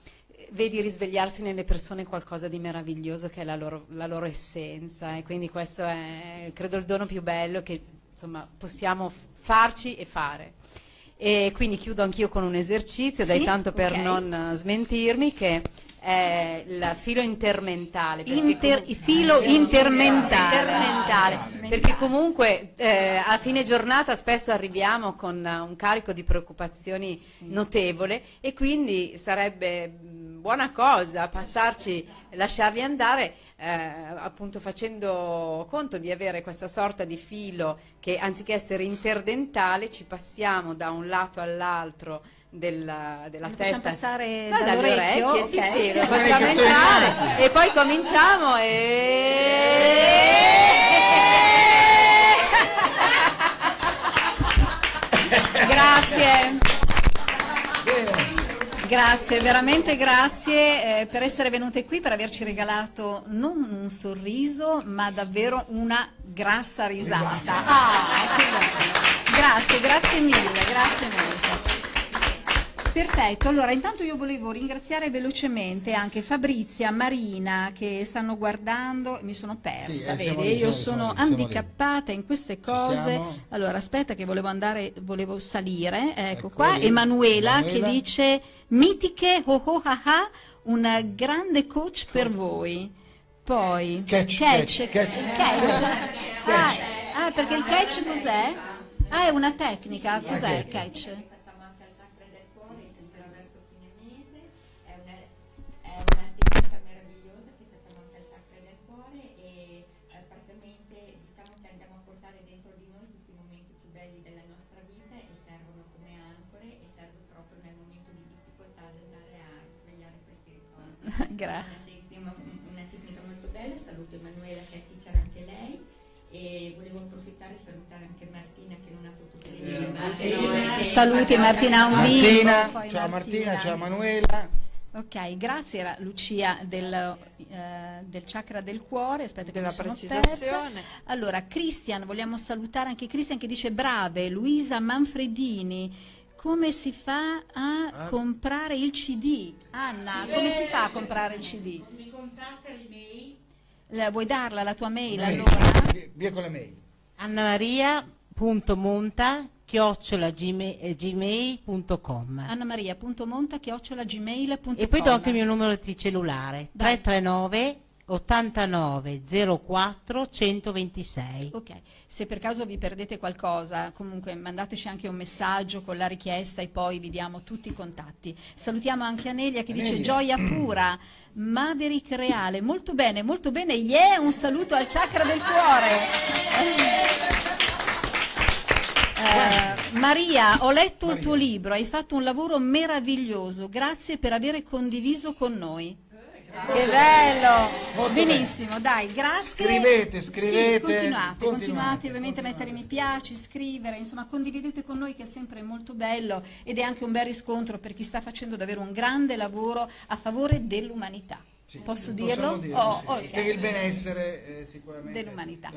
vedi risvegliarsi nelle persone qualcosa di meraviglioso che è la loro, la loro essenza e quindi questo è credo il dono più bello che insomma, possiamo farci e fare. E quindi chiudo anch'io con un esercizio, sì? dai tanto per okay. non smentirmi, che è il filo intermentale. Inter, il filo intermentale. intermentale perché comunque eh, a fine giornata spesso arriviamo con un carico di preoccupazioni notevole e quindi sarebbe buona cosa passarci, lasciarli andare eh, appunto facendo conto di avere questa sorta di filo che anziché essere interdentale ci passiamo da un lato all'altro della, della testa. passare no, dalle orecchie, okay. sì, sì, lo facciamo entrare e poi cominciamo e grazie Grazie, veramente grazie eh, per essere venute qui, per averci regalato non un sorriso, ma davvero una grassa risata. Ah, grazie, grazie mille, grazie molto. Perfetto, allora intanto io volevo ringraziare velocemente anche Fabrizia, Marina che stanno guardando, mi sono persa, sì, eh, vedi, io sono lì, handicappata in queste cose. Allora aspetta che volevo andare, volevo salire, ecco, ecco qua, lì. Emanuela, che dice mitiche ho ho ha ha, un grande coach per voi. Poi catch, catch, catch. catch. Ah, ah, perché il catch cos'è? Ah, è una tecnica, cos'è il catch? Grazie. Una, una tecnica molto bella, saluto Emanuela che è teacher anche lei e volevo approfittare e salutare anche Martina che non ha potuto venire. Sì, Saluti Martina Martina, ciao Martina, Martina, ciao Emanuela. Ok, grazie, era Lucia del, eh, del chakra del cuore, aspetta della che precisazione. Allora, Cristian, vogliamo salutare anche Cristian che dice brave, Luisa Manfredini, come si fa a ah. comprare il CD? Anna, sì. come si fa a comprare il CD? Mi contatta l'email. La, vuoi darla la tua mail, mail. allora? Via con la mail. annamaria.monta chiocciolagmail.com annamaria.monta chiocciolagmail.com e poi do anche il mio numero di cellulare 339 89 04 126. Ok, se per caso vi perdete qualcosa, comunque mandateci anche un messaggio con la richiesta e poi vi diamo tutti i contatti. Salutiamo anche Anelia che Anelia. dice gioia pura, Maverick Reale, molto bene, molto bene, yeah, un saluto al chakra del cuore. Eh, Maria, ho letto Maria. il tuo libro, hai fatto un lavoro meraviglioso, grazie per aver condiviso con noi. Che bello! Molto Benissimo, bene. dai, grazie. Scrivete, scrivete. Sì, continuate, continuate, continuate ovviamente a mettere mi piace, scrivere, insomma condividete con noi che è sempre molto bello ed è anche un bel riscontro per chi sta facendo davvero un grande lavoro a favore dell'umanità. Sì, Posso dirlo? dirlo oh, sì, okay. Per il benessere eh, sicuramente dell'umanità.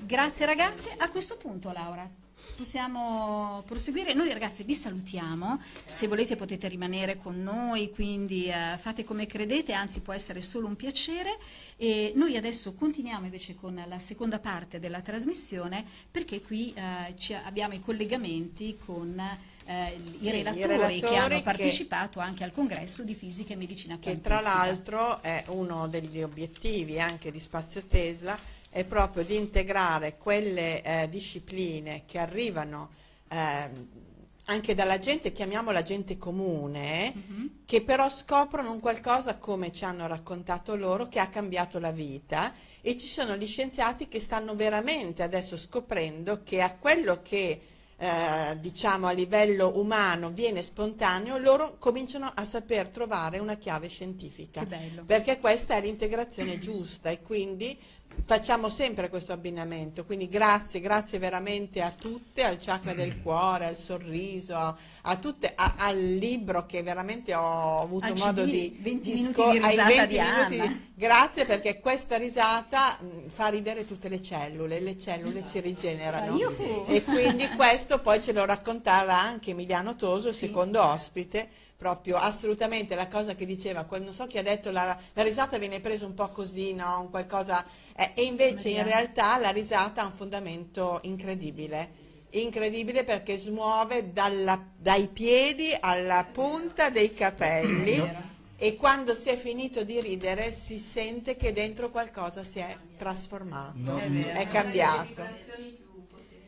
Grazie ragazzi, a questo punto Laura possiamo proseguire. Noi ragazzi vi salutiamo, se volete potete rimanere con noi, quindi eh, fate come credete, anzi può essere solo un piacere. E noi adesso continuiamo invece con la seconda parte della trasmissione perché qui eh, abbiamo i collegamenti con eh, sì, i, relatori i, relatori che hanno partecipato che, anche al congresso di fisica e medicina quantistica. Che tra l'altro è uno degli obiettivi anche di Spazio Tesla è proprio di integrare quelle eh, discipline che arrivano eh, anche dalla gente, chiamiamola gente comune, mm-hmm. che però scoprono un qualcosa, come ci hanno raccontato loro, che ha cambiato la vita. E ci sono gli scienziati che stanno veramente adesso scoprendo che a quello che eh, diciamo a livello umano viene spontaneo, loro cominciano a saper trovare una chiave scientifica, perché questa è l'integrazione giusta e quindi facciamo sempre questo abbinamento, quindi grazie, grazie veramente a tutte, al chakra del cuore, al sorriso, a tutte, a, al libro che veramente ho avuto al modo di... 20 di minuti di risata 20 di minuti di, grazie perché questa risata mh, fa ridere tutte le cellule, le cellule si rigenerano. E quindi questo poi ce lo raccontava anche Emiliano Toso, il sì. secondo ospite, proprio assolutamente la cosa che diceva, non so chi ha detto la, la risata viene presa un po' così, no? un qualcosa, eh, e invece in realtà la risata ha un fondamento incredibile incredibile perché smuove dalla, dai piedi alla punta dei capelli e quando si è finito di ridere si sente che dentro qualcosa si è trasformato, no. è cambiato.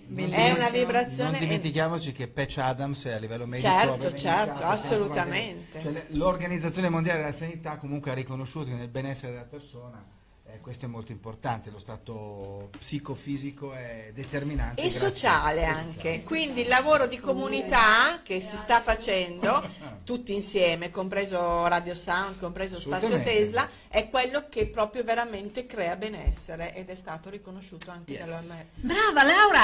Bellissimo. È una vibrazione. Non dimentichiamoci che Patch Adams è a livello medico. Certo, certo, assolutamente. Cioè, L'Organizzazione Mondiale della Sanità comunque ha riconosciuto che nel benessere della persona questo è molto importante, lo stato psicofisico è determinante. E sociale anche, quindi il lavoro di comunità che si sta facendo tutti insieme, compreso Radio Sound, compreso Spazio Tesla, è quello che proprio veramente crea benessere ed è stato riconosciuto anche yes. dall'OMS. Brava Laura!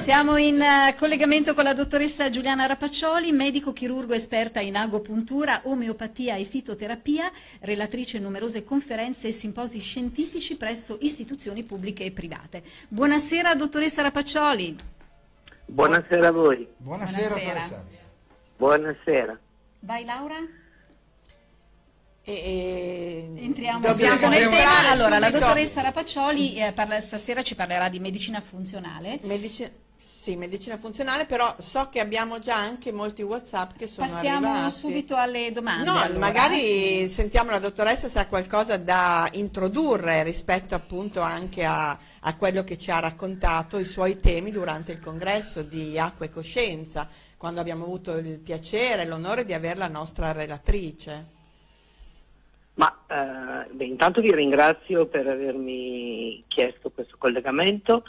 Siamo in uh, collegamento con la dottoressa Giuliana Rapaccioli, medico chirurgo esperta in agopuntura, omeopatia e fitoterapia, relatrice in numerose conferenze e simposi scientifici presso istituzioni pubbliche e private. Buonasera dottoressa Rapaccioli. Buonasera a voi. Buonasera. Buonasera. Buonasera. Vai Laura? E, Entriamo subito nel tema. Allora, la dottoressa Rapaccioli eh, parla, stasera ci parlerà di medicina funzionale. Medici sì, medicina funzionale, però so che abbiamo già anche molti WhatsApp che sono Passiamo arrivati. Passiamo subito alle domande. No, allora. magari sentiamo la dottoressa se ha qualcosa da introdurre rispetto appunto anche a, a quello che ci ha raccontato, i suoi temi durante il congresso di Acqua e Coscienza, quando abbiamo avuto il piacere e l'onore di avere la nostra relatrice. Ma eh, beh, intanto vi ringrazio per avermi chiesto questo collegamento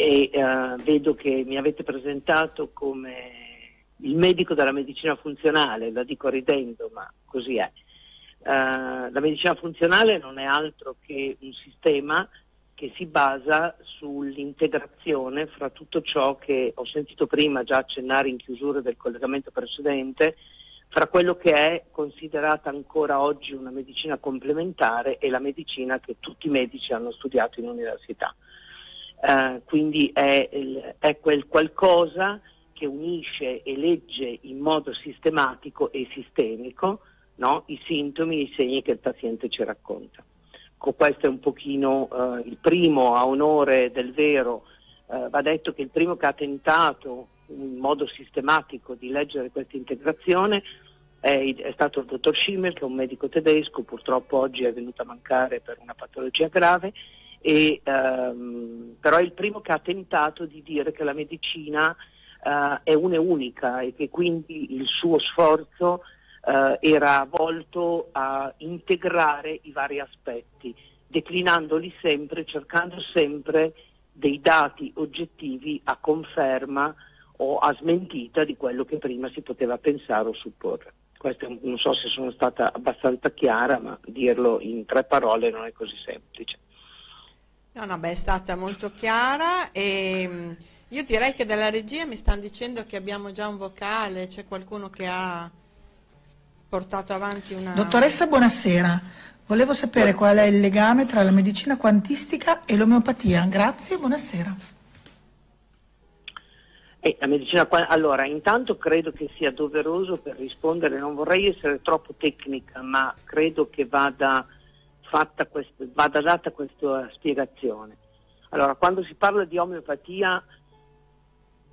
e eh, vedo che mi avete presentato come il medico della medicina funzionale, la dico ridendo, ma così è. Eh, la medicina funzionale non è altro che un sistema che si basa sull'integrazione fra tutto ciò che ho sentito prima già accennare in chiusura del collegamento precedente, fra quello che è considerata ancora oggi una medicina complementare e la medicina che tutti i medici hanno studiato in università. Eh, quindi è, è, quel qualcosa che unisce e legge in modo sistematico e sistemico no? i sintomi e i segni che il paziente ci racconta. Con questo è un pochino eh, il primo a onore del vero, eh, va detto che il primo che ha tentato in modo sistematico di leggere questa integrazione è, è, stato il dottor Schimmel, che è un medico tedesco, purtroppo oggi è venuto a mancare per una patologia grave, e, ehm, però è il primo che ha tentato di dire che la medicina eh, è una e unica e che quindi il suo sforzo eh, era volto a integrare i vari aspetti, declinandoli sempre, cercando sempre dei dati oggettivi a conferma o a smentita di quello che prima si poteva pensare o supporre. Questo non so se sono stata abbastanza chiara, ma dirlo in tre parole non è così semplice. No, no, beh, è stata molto chiara e mm, io direi che dalla regia mi stanno dicendo che abbiamo già un vocale, c'è qualcuno che ha portato avanti una... Dottoressa, buonasera. Volevo sapere qual è il legame tra la medicina quantistica e l'omeopatia. Grazie, buonasera. Eh, la medicina, allora, intanto credo che sia doveroso per rispondere, non vorrei essere troppo tecnica, ma credo che vada questo, vada data questa spiegazione. Allora, quando si parla di omeopatia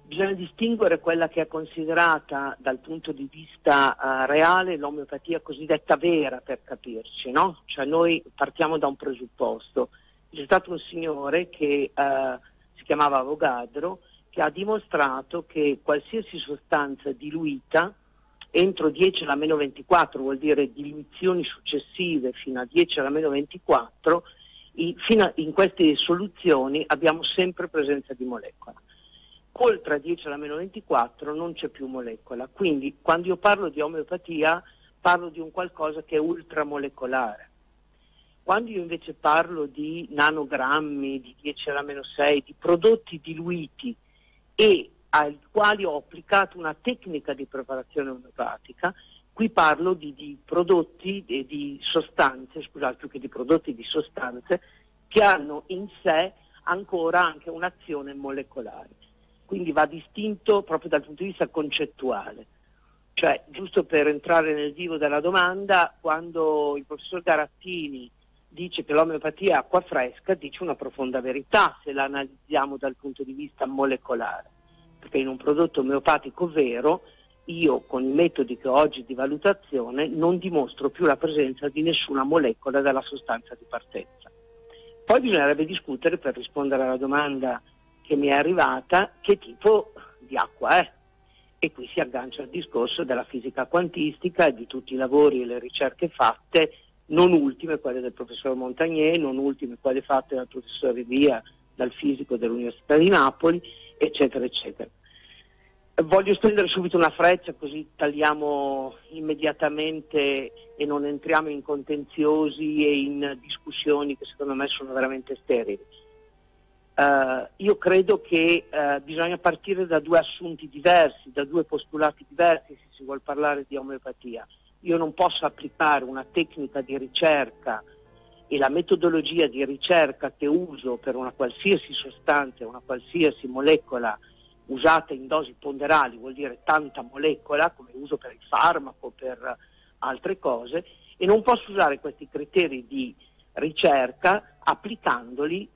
bisogna distinguere quella che è considerata dal punto di vista uh, reale l'omeopatia cosiddetta vera per capirci, no? Cioè noi partiamo da un presupposto. C'è stato un signore che uh, si chiamava Avogadro che ha dimostrato che qualsiasi sostanza diluita entro 10 alla meno 24, vuol dire diluizioni successive fino a 10 alla meno 24, in, queste soluzioni abbiamo sempre presenza di molecola. Oltre a 10 alla meno 24 non c'è più molecola, quindi quando io parlo di omeopatia parlo di un qualcosa che è ultramolecolare. Quando io invece parlo di nanogrammi, di 10 alla meno 6, di prodotti diluiti e ai quali ho applicato una tecnica di preparazione omeopatica. Qui parlo di, di prodotti e di sostanze, scusate, più che di prodotti di sostanze, che hanno in sé ancora anche un'azione molecolare. Quindi va distinto proprio dal punto di vista concettuale. Cioè, giusto per entrare nel vivo della domanda, quando il professor Garattini dice che l'omeopatia è acqua fresca, dice una profonda verità se la analizziamo dal punto di vista molecolare perché in un prodotto omeopatico vero io con i metodi che ho oggi di valutazione non dimostro più la presenza di nessuna molecola della sostanza di partenza. Poi bisognerebbe discutere per rispondere alla domanda che mi è arrivata che tipo di acqua è. E qui si aggancia al discorso della fisica quantistica e di tutti i lavori e le ricerche fatte, non ultime quelle del professor Montagnier, non ultime quelle fatte dal professore Via, dal fisico dell'Università di Napoli, eccetera, eccetera. Voglio stendere subito una freccia così tagliamo immediatamente e non entriamo in contenziosi e in discussioni che secondo me sono veramente sterili. Uh, io credo che uh, bisogna partire da due assunti diversi, da due postulati diversi se si vuole parlare di omeopatia. Io non posso applicare una tecnica di ricerca e la metodologia di ricerca che uso per una qualsiasi sostanza, una qualsiasi molecola usata in dosi ponderali, vuol dire tanta molecola, come uso per il farmaco, per altre cose, e non posso usare questi criteri di ricerca applicandoli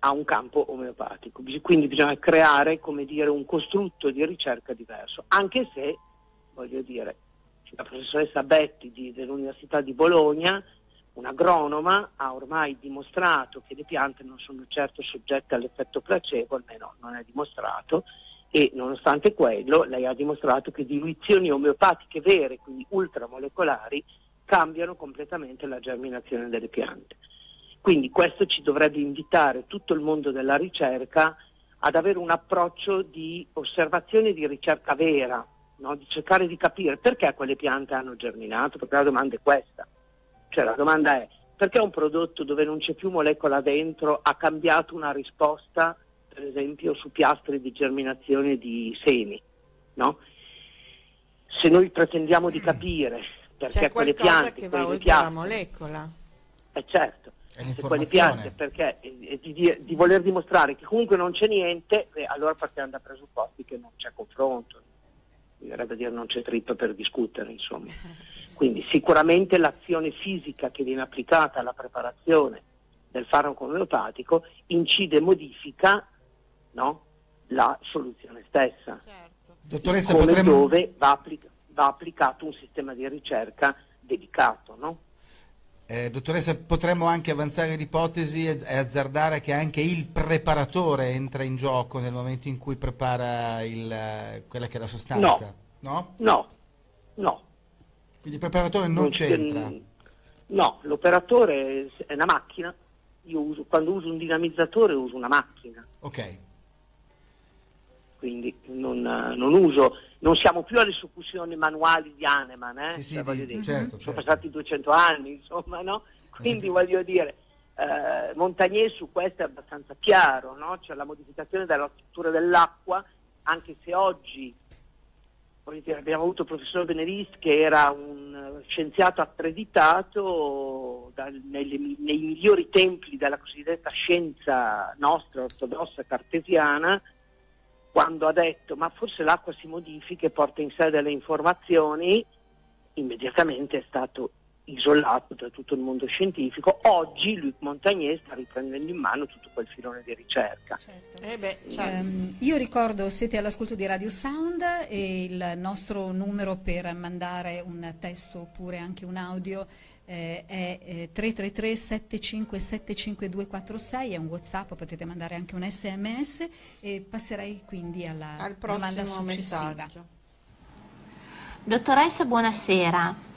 a un campo omeopatico. Quindi bisogna creare, come dire, un costrutto di ricerca diverso, anche se, voglio dire, la professoressa Betti di, dell'Università di Bologna, un'agronoma, ha ormai dimostrato che le piante non sono certo soggette all'effetto placebo, almeno non è dimostrato, e nonostante quello lei ha dimostrato che diluizioni omeopatiche vere, quindi ultramolecolari, cambiano completamente la germinazione delle piante. Quindi questo ci dovrebbe invitare tutto il mondo della ricerca ad avere un approccio di osservazione di ricerca vera, no? di cercare di capire perché quelle piante hanno germinato, perché la domanda è questa. Cioè la domanda è perché un prodotto dove non c'è più molecola dentro ha cambiato una risposta per esempio su piastre di germinazione di semi, no? Se noi pretendiamo di capire perché C'è quelle piante, che va oltre piastre, la molecola. eh certo, se quelle piante perché eh, di, di, di, voler dimostrare che comunque non c'è niente, eh, allora partiamo da presupposti che non c'è confronto, mi verrebbe dire non c'è trippa per discutere, insomma. Quindi sicuramente l'azione fisica che viene applicata alla preparazione del farmaco omeopatico incide e modifica no? la soluzione stessa. Certo. Dottoressa, come potremmo... dove va, applica- va, applicato un sistema di ricerca dedicato. No? Eh, dottoressa, potremmo anche avanzare l'ipotesi e azzardare che anche il preparatore entra in gioco nel momento in cui prepara il, quella che è la sostanza? No, no, no. no. Quindi il preparatore non, non c'entra? No, l'operatore è una macchina. Io uso, quando uso un dinamizzatore uso una macchina. Ok quindi non, non, uso, non siamo più alle soccussioni manuali di Hahnemann, eh? sì, sì, cioè, di, certo, sono certo. passati 200 anni, insomma, no? quindi voglio dire, eh, Montagnier su questo è abbastanza chiaro, no? cioè la modificazione della struttura dell'acqua, anche se oggi abbiamo avuto il professor Benerist che era un scienziato accreditato da, nei, nei migliori templi della cosiddetta scienza nostra ortodossa cartesiana, quando ha detto ma forse l'acqua si modifica e porta in sé delle informazioni, immediatamente è stato isolato da tutto il mondo scientifico. Oggi Luc Montagnier sta riprendendo in mano tutto quel filone di ricerca. Certo. Eh beh, certo. um, io ricordo, siete all'ascolto di Radio Sound e il nostro numero per mandare un testo oppure anche un audio eh, è eh, 333 7575 246, è un Whatsapp, potete mandare anche un sms e passerei quindi alla Al domanda successiva. Messaggio. Dottoressa, buonasera.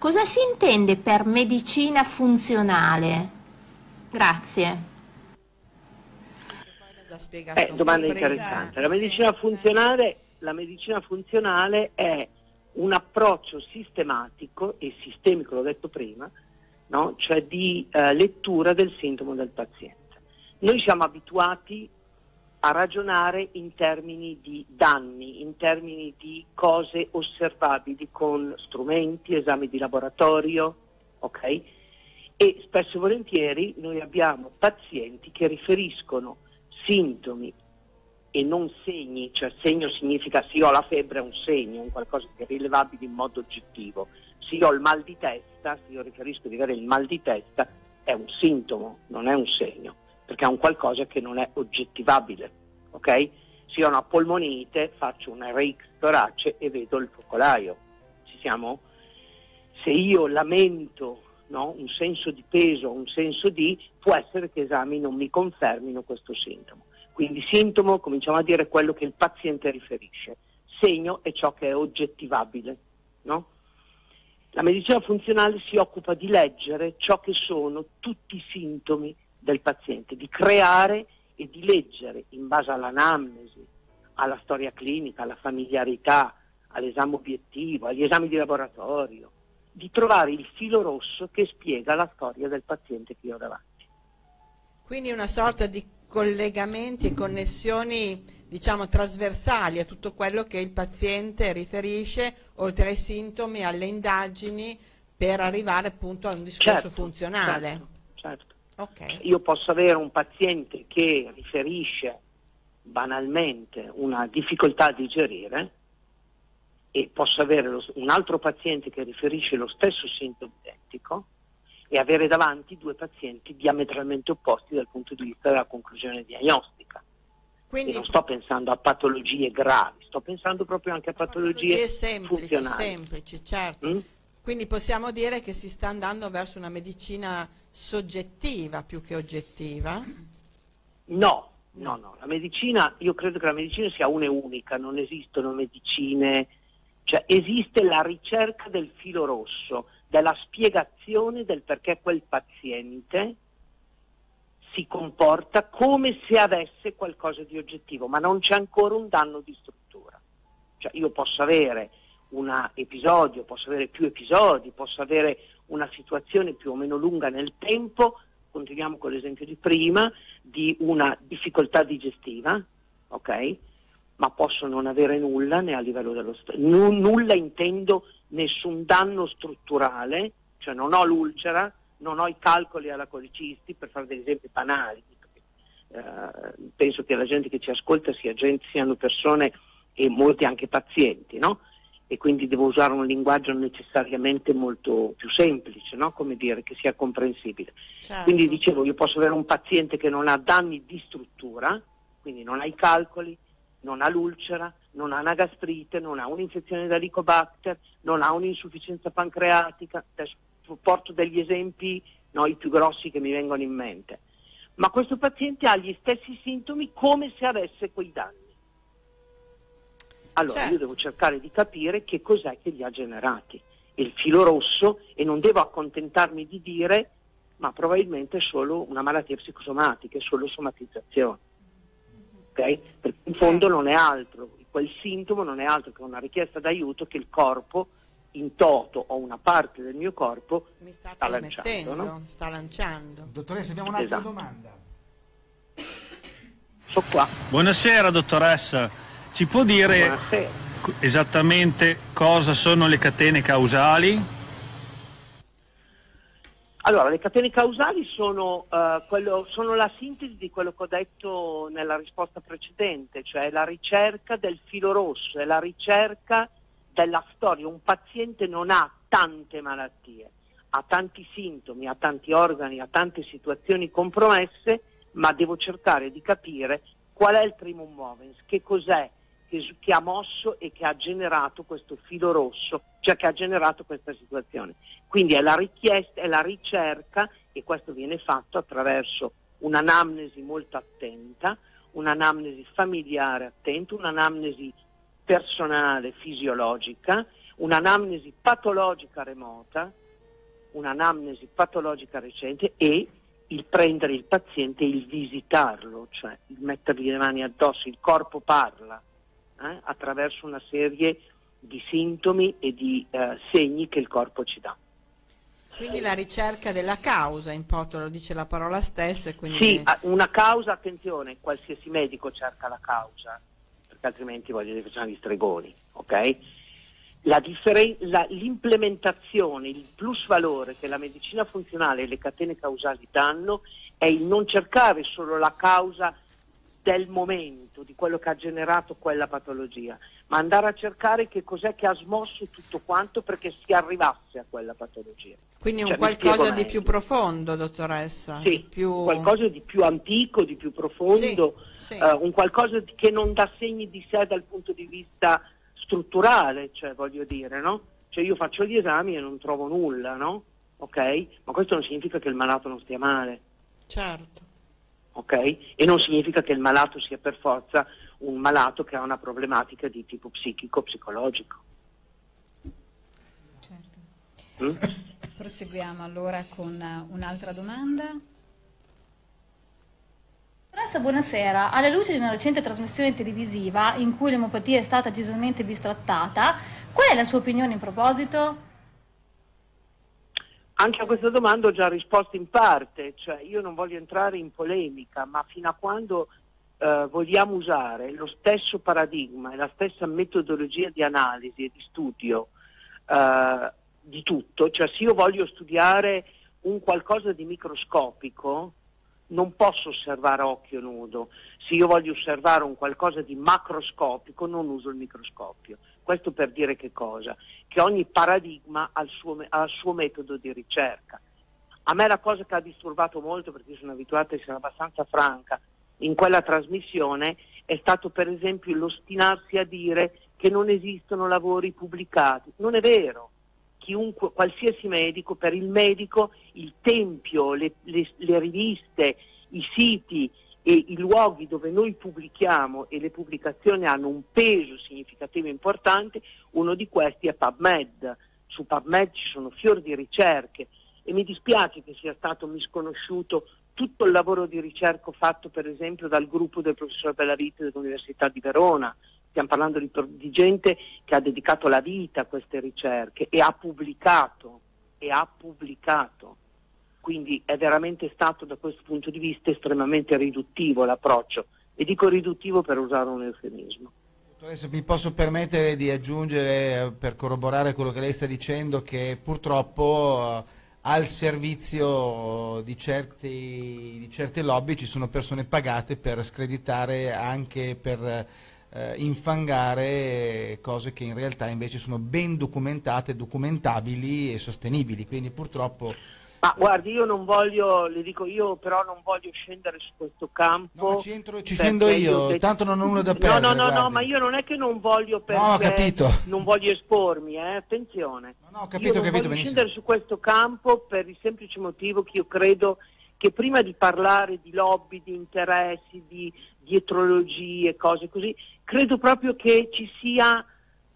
Cosa si intende per medicina funzionale? Grazie. Eh, domanda interessante. La medicina, funzionale, la medicina funzionale è un approccio sistematico e sistemico, l'ho detto prima, no? cioè di eh, lettura del sintomo del paziente. Noi siamo abituati a ragionare in termini di danni, in termini di cose osservabili con strumenti, esami di laboratorio, ok? E spesso e volentieri noi abbiamo pazienti che riferiscono sintomi e non segni, cioè segno significa se ho la febbre è un segno, un qualcosa di rilevabile in modo oggettivo. Se ho il mal di testa, se io riferisco di avere il mal di testa, è un sintomo, non è un segno, perché è un qualcosa che non è oggettivabile, ok? Se ho una polmonite, faccio un RX torace e vedo il focolaio. Ci siamo? Se io lamento no, un senso di peso, un senso di, può essere che esami non mi confermino questo sintomo. Quindi sintomo, cominciamo a dire quello che il paziente riferisce. segno è ciò che è oggettivabile, no? La medicina funzionale si occupa di leggere ciò che sono tutti i sintomi del paziente, di creare e di leggere in base all'anamnesi, alla storia clinica, alla familiarità, all'esame obiettivo, agli esami di laboratorio, di trovare il filo rosso che spiega la storia del paziente che ho davanti. Quindi una sorta di collegamenti e connessioni diciamo trasversali a tutto quello che il paziente riferisce oltre ai sintomi, alle indagini per arrivare appunto a un discorso certo, funzionale. Certo, certo. Okay. Io posso avere un paziente che riferisce banalmente una difficoltà a digerire e posso avere lo, un altro paziente che riferisce lo stesso sintomo identico e avere davanti due pazienti diametralmente opposti dal punto di vista della conclusione diagnostica. Quindi, e non sto pensando a patologie gravi, sto pensando proprio anche a patologie, patologie semplici, funzionali. semplici, certo. Mm? Quindi possiamo dire che si sta andando verso una medicina soggettiva più che oggettiva? No, no, no. La medicina, io credo che la medicina sia una e unica, non esistono medicine, cioè esiste la ricerca del filo rosso della spiegazione del perché quel paziente si comporta come se avesse qualcosa di oggettivo, ma non c'è ancora un danno di struttura. Cioè io posso avere un episodio, posso avere più episodi, posso avere una situazione più o meno lunga nel tempo, continuiamo con l'esempio di prima, di una difficoltà digestiva, ok? Ma posso non avere nulla né a livello dello Stato. nulla intendo nessun danno strutturale, cioè non ho l'ulcera, non ho i calcoli alla colicisti, per fare degli esempi banali. Eh, penso che la gente che ci ascolta sia gente, siano persone e molti anche pazienti, no? E quindi devo usare un linguaggio necessariamente molto più semplice, no? Come dire, che sia comprensibile. Certo. Quindi dicevo, io posso avere un paziente che non ha danni di struttura, quindi non ha i calcoli, non ha l'ulcera, non ha una gastrite, non ha un'infezione da Helicobacter, non ha un'insufficienza pancreatica, adesso porto degli esempi no, i più grossi che mi vengono in mente, ma questo paziente ha gli stessi sintomi come se avesse quei danni. Allora certo. io devo cercare di capire che cos'è che li ha generati, il filo rosso, e non devo accontentarmi di dire ma probabilmente è solo una malattia psicosomatica, è solo somatizzazione. Okay? Perché in fondo non è altro, quel sintomo non è altro che una richiesta d'aiuto che il corpo in toto o una parte del mio corpo Mi sta, sta lanciando. No? Sta lanciando. Dottoressa, abbiamo un'altra esatto. domanda. So qua. Buonasera dottoressa, ci può dire esattamente cosa sono le catene causali? Allora, le catene causali sono, uh, quello, sono, la sintesi di quello che ho detto nella risposta precedente, cioè la ricerca del filo rosso, è la ricerca della storia. Un paziente non ha tante malattie, ha tanti sintomi, ha tanti organi, ha tante situazioni compromesse, ma devo cercare di capire qual è il primum movens, che cos'è che, che, ha mosso e che ha generato questo filo rosso, cioè che ha generato questa situazione. Quindi è la richiesta, è la ricerca e questo viene fatto attraverso un'anamnesi molto attenta, un'anamnesi familiare attenta, un'anamnesi personale fisiologica, un'anamnesi patologica remota, un'anamnesi patologica recente e il prendere il paziente e il visitarlo, cioè il mettergli le mani addosso, il corpo parla eh, attraverso una serie di sintomi e di eh, segni che il corpo ci dà. Quindi la ricerca della causa, in porto lo dice la parola stessa. Quindi... Sì, una causa, attenzione, qualsiasi medico cerca la causa, perché altrimenti voglio dire facciamo gli stregoni, ok? La differen- la, l'implementazione, il plus valore che la medicina funzionale e le catene causali danno è il non cercare solo la causa del momento, di quello che ha generato quella patologia, ma andare a cercare che cos'è che ha smosso tutto quanto perché si arrivasse a quella patologia. Quindi cioè, un qualcosa di più profondo, dottoressa? Sì, più... qualcosa di più antico, di più profondo, sì, sì. Uh, un qualcosa che non dà segni di sé dal punto di vista strutturale, cioè voglio dire, no? Cioè io faccio gli esami e non trovo nulla, no? Ok? Ma questo non significa che il malato non stia male. Certo. Ok? E non significa che il malato sia per forza un malato che ha una problematica di tipo psichico-psicologico. Certo. Mm? Proseguiamo allora con uh, un'altra domanda. Dottoressa, buonasera. Alla luce di una recente trasmissione televisiva in cui l'emopatia è stata decisamente bistrattata, qual è la sua opinione in proposito? Anche a questa domanda ho già risposto in parte, cioè io non voglio entrare in polemica, ma fino a quando eh, vogliamo usare lo stesso paradigma e la stessa metodologia di analisi e di studio eh, di tutto, cioè se io voglio studiare un qualcosa di microscopico, non posso osservare a occhio nudo. Se io voglio osservare un qualcosa di macroscopico, non uso il microscopio. Questo per dire che cosa? Che ogni paradigma ha il suo, ha il suo metodo di ricerca. A me la cosa che ha disturbato molto, perché sono abituata a essere abbastanza franca, in quella trasmissione è stato per esempio l'ostinarsi a dire che non esistono lavori pubblicati. Non è vero. Chiunque, qualsiasi medico, per il medico il tempio, le, le, le riviste, i siti, e i luoghi dove noi pubblichiamo e le pubblicazioni hanno un peso significativo importante, uno di questi è PubMed. Su PubMed ci sono fior di ricerche e mi dispiace che sia stato misconosciuto tutto il lavoro di ricerca fatto per esempio dal gruppo del professor Bellavite dell'Università di Verona. Stiamo parlando di, di gente che ha dedicato la vita a queste ricerche e ha pubblicato, e ha pubblicato quindi è veramente stato da questo punto di vista estremamente riduttivo l'approccio e dico riduttivo per usare un eufemismo. Dottoressa, mi posso permettere di aggiungere per corroborare quello che lei sta dicendo che purtroppo eh, al servizio di, certi, di, certe lobby ci sono persone pagate per screditare anche per eh, infangare cose che in realtà invece sono ben documentate, documentabili e sostenibili, quindi purtroppo ma guardi, io non voglio, le dico io però non voglio scendere su questo campo. No, ci, entro, ci scendo io, io tanto non ho nulla da perdere. No, no, no, no, ma io non è che non voglio perché no, non voglio espormi, eh, attenzione. No, no, ho capito, io non capito voglio benissimo. scendere su questo campo per il semplice motivo che io credo che prima di parlare di lobby, di interessi, di dietrologie, cose così, credo proprio che ci sia,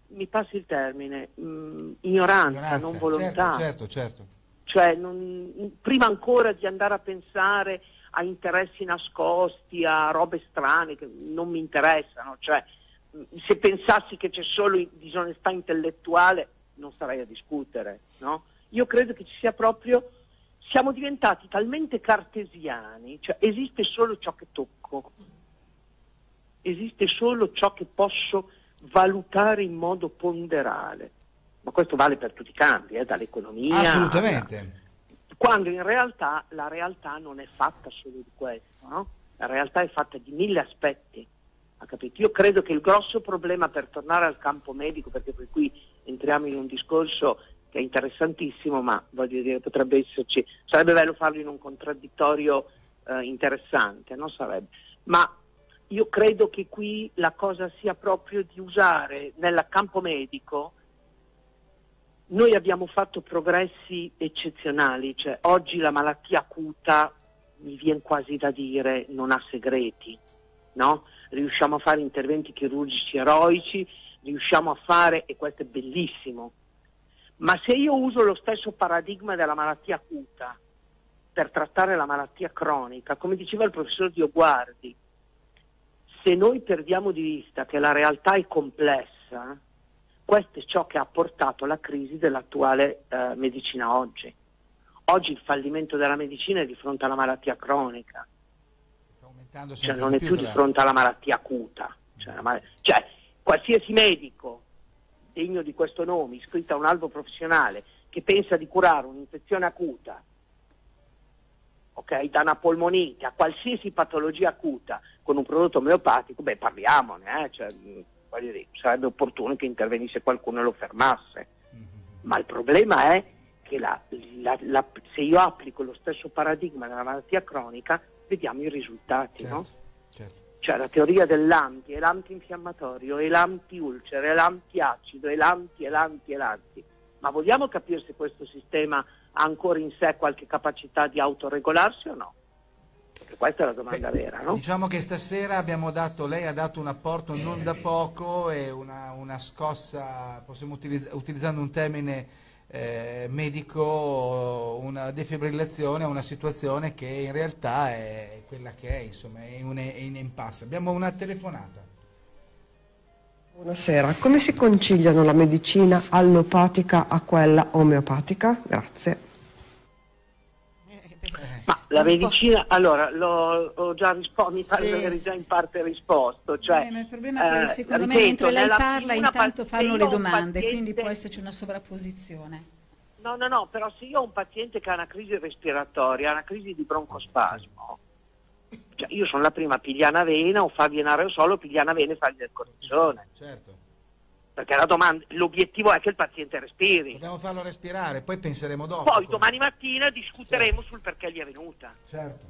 mi passi il termine, mh, ignoranza, ignoranza, non volontà. Certo, certo, certo cioè non, prima ancora di andare a pensare a interessi nascosti, a robe strane che non mi interessano, cioè, se pensassi che c'è solo disonestà intellettuale non starei a discutere, no? Io credo che ci sia proprio, siamo diventati talmente cartesiani, cioè esiste solo ciò che tocco, esiste solo ciò che posso valutare in modo ponderale ma questo vale per tutti i campi, eh, dall'economia. Assolutamente. Quando in realtà la realtà non è fatta solo di questo, no? la realtà è fatta di mille aspetti. Io credo che il grosso problema per tornare al campo medico, perché poi qui entriamo in un discorso che è interessantissimo, ma voglio dire, potrebbe esserci, sarebbe bello farlo in un contraddittorio eh, interessante, non sarebbe. Ma io credo che qui la cosa sia proprio di usare nel campo medico noi abbiamo fatto progressi eccezionali, cioè oggi la malattia acuta, mi viene quasi da dire, non ha segreti, no? riusciamo a fare interventi chirurgici eroici, riusciamo a fare, e questo è bellissimo, ma se io uso lo stesso paradigma della malattia acuta per trattare la malattia cronica, come diceva il professor Dioguardi, se noi perdiamo di vista che la realtà è complessa, questo è ciò che ha portato alla crisi dell'attuale eh, medicina oggi. Oggi il fallimento della medicina è di fronte alla malattia cronica, cioè non è più di fronte alla malattia acuta. Cioè, mal- cioè, qualsiasi medico degno di questo nome, iscritto a un albo professionale, che pensa di curare un'infezione acuta, okay, da una polmonite a qualsiasi patologia acuta con un prodotto omeopatico, beh parliamone, eh, cioè, voglio dire, sarebbe opportuno che intervenisse qualcuno e lo fermasse. Mm-hmm. Ma il problema è che la, la, la, se io applico lo stesso paradigma nella malattia cronica, vediamo i risultati, certo, no? Certo. Cioè la teoria dell'anti, è l'antinfiammatorio, è l'antiulcere, è l'antiacido, è l'anti, è l'anti, è l'anti. Ma vogliamo capire se questo sistema ha ancora in sé qualche capacità di autoregolarsi o no? Questa è la domanda vera, no? Diciamo che stasera abbiamo dato, lei ha dato un apporto non da poco e una, una scossa, possiamo utilizz- utilizzando un termine eh, medico, una defibrillazione a una situazione che in realtà è quella che è, insomma, è, un, è in impasse. Abbiamo una telefonata. Buonasera, come si conciliano la medicina allopatica a quella omeopatica? Grazie. La medicina, allora, l'ho, ho già risposto, mi pare sì, di aver già in parte risposto. Cioè, eh, ma il problema è che secondo eh, me ripeto, mentre lei parla intanto fanno le domande, paziente... quindi può esserci una sovrapposizione. No, no, no, però se io ho un paziente che ha una crisi respiratoria, una crisi di broncospasmo, cioè io sono la prima a pigliare vena o fargli un aerosolo, pigliare vena e fargli il cortisone. Certo. Perché la domanda, l'obiettivo è che il paziente respiri. Dobbiamo farlo respirare, poi penseremo dopo. Poi domani mattina discuteremo certo. sul perché gli è venuta. Certo.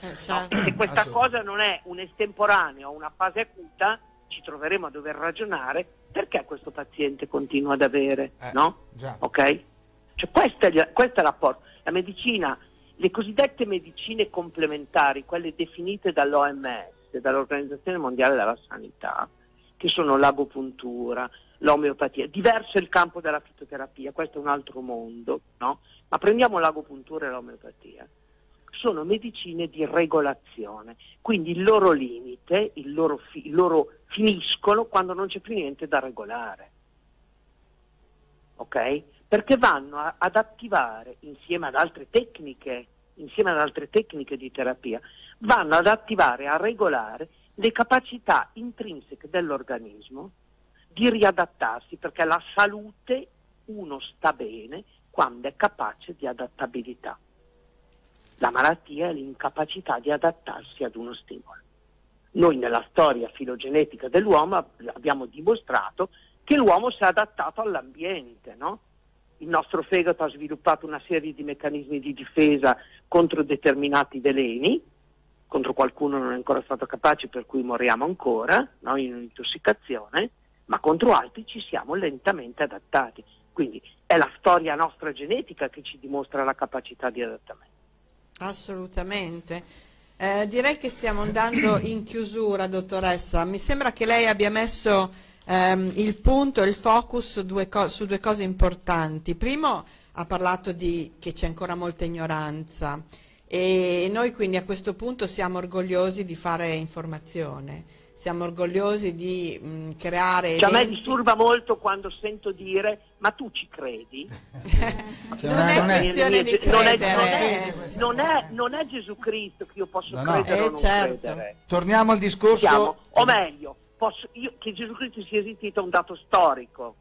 Eh, certo. No, se questa cosa non è un estemporaneo o una fase acuta, ci troveremo a dover ragionare perché questo paziente continua ad avere, eh, no? Già. Ok? Cioè è, questa è l'apporto. La medicina, le cosiddette medicine complementari, quelle definite dall'OMS, dall'Organizzazione Mondiale della Sanità, che sono l'agopuntura, l'omeopatia. Diverso è il campo della fitoterapia, questo è un altro mondo, no? Ma prendiamo l'agopuntura e l'omeopatia. Sono medicine di regolazione, quindi il loro limite, il loro, fi- il loro finiscono quando non c'è più niente da regolare. Ok? Perché vanno a- ad attivare insieme ad altre tecniche, insieme ad altre tecniche di terapia, vanno ad attivare, a regolare le capacità intrinseche dell'organismo di riadattarsi, perché la salute uno sta bene quando è capace di adattabilità. La malattia è l'incapacità di adattarsi ad uno stimolo. Noi nella storia filogenetica dell'uomo abbiamo dimostrato che l'uomo si è adattato all'ambiente, no? Il nostro fegato ha sviluppato una serie di meccanismi di difesa contro determinati veleni, contro qualcuno non è ancora stato capace per cui moriamo ancora no, in un'intossicazione, ma contro altri ci siamo lentamente adattati. Quindi è la storia nostra genetica che ci dimostra la capacità di adattamento. Assolutamente. Eh, direi che stiamo andando in chiusura, dottoressa. Mi sembra che lei abbia messo ehm, il punto il focus due su due cose importanti. Primo, ha parlato di che c'è ancora molta ignoranza e noi quindi a questo punto siamo orgogliosi di fare informazione, siamo orgogliosi di mh, creare... Cioè, a me disturba molto quando sento dire ma tu ci credi? cioè, non, è questione di credere. Non è, non è, Gesù Cristo che io posso no, no. credere eh, o non certo. credere. Torniamo al discorso... Siamo, o meglio, posso, io, che Gesù Cristo sia esistito è un dato storico.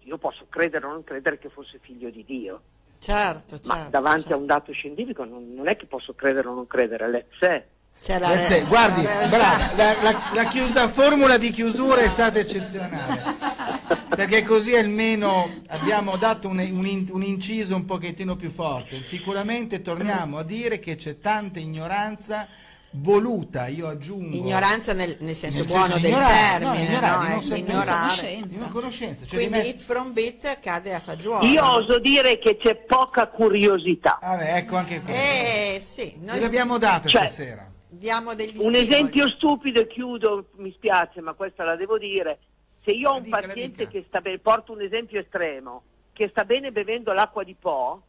Io posso credere o non credere che fosse figlio di Dio. Certo, Ma certo, davanti certo. a un dato scientifico non, non, è che posso credere o non credere, let's say. Grazie, guardi, brava, la, la, la, chius- la, formula di chiusura è stata eccezionale, perché così almeno abbiamo dato un, un, un, inciso un pochettino più forte. Sicuramente torniamo a dire che c'è tanta ignoranza voluta, io aggiungo. Ignoranza nel, nel senso nel buono senso del ignorare, termine, no, ignorare, no, di non sapere, di una conoscenza. Cioè Quindi met... it from bit cade a fagiolo. Io oso dire che c'è poca curiosità. Vabbè, ecco anche questo. Eh, sì, noi l'abbiamo dato cioè, stasera. Diamo degli un stimoli. esempio stupido e chiudo, mi spiace, ma questa la devo dire. Se io ho un dica, paziente che sta bene, porto un esempio estremo, che sta bene bevendo l'acqua di Po.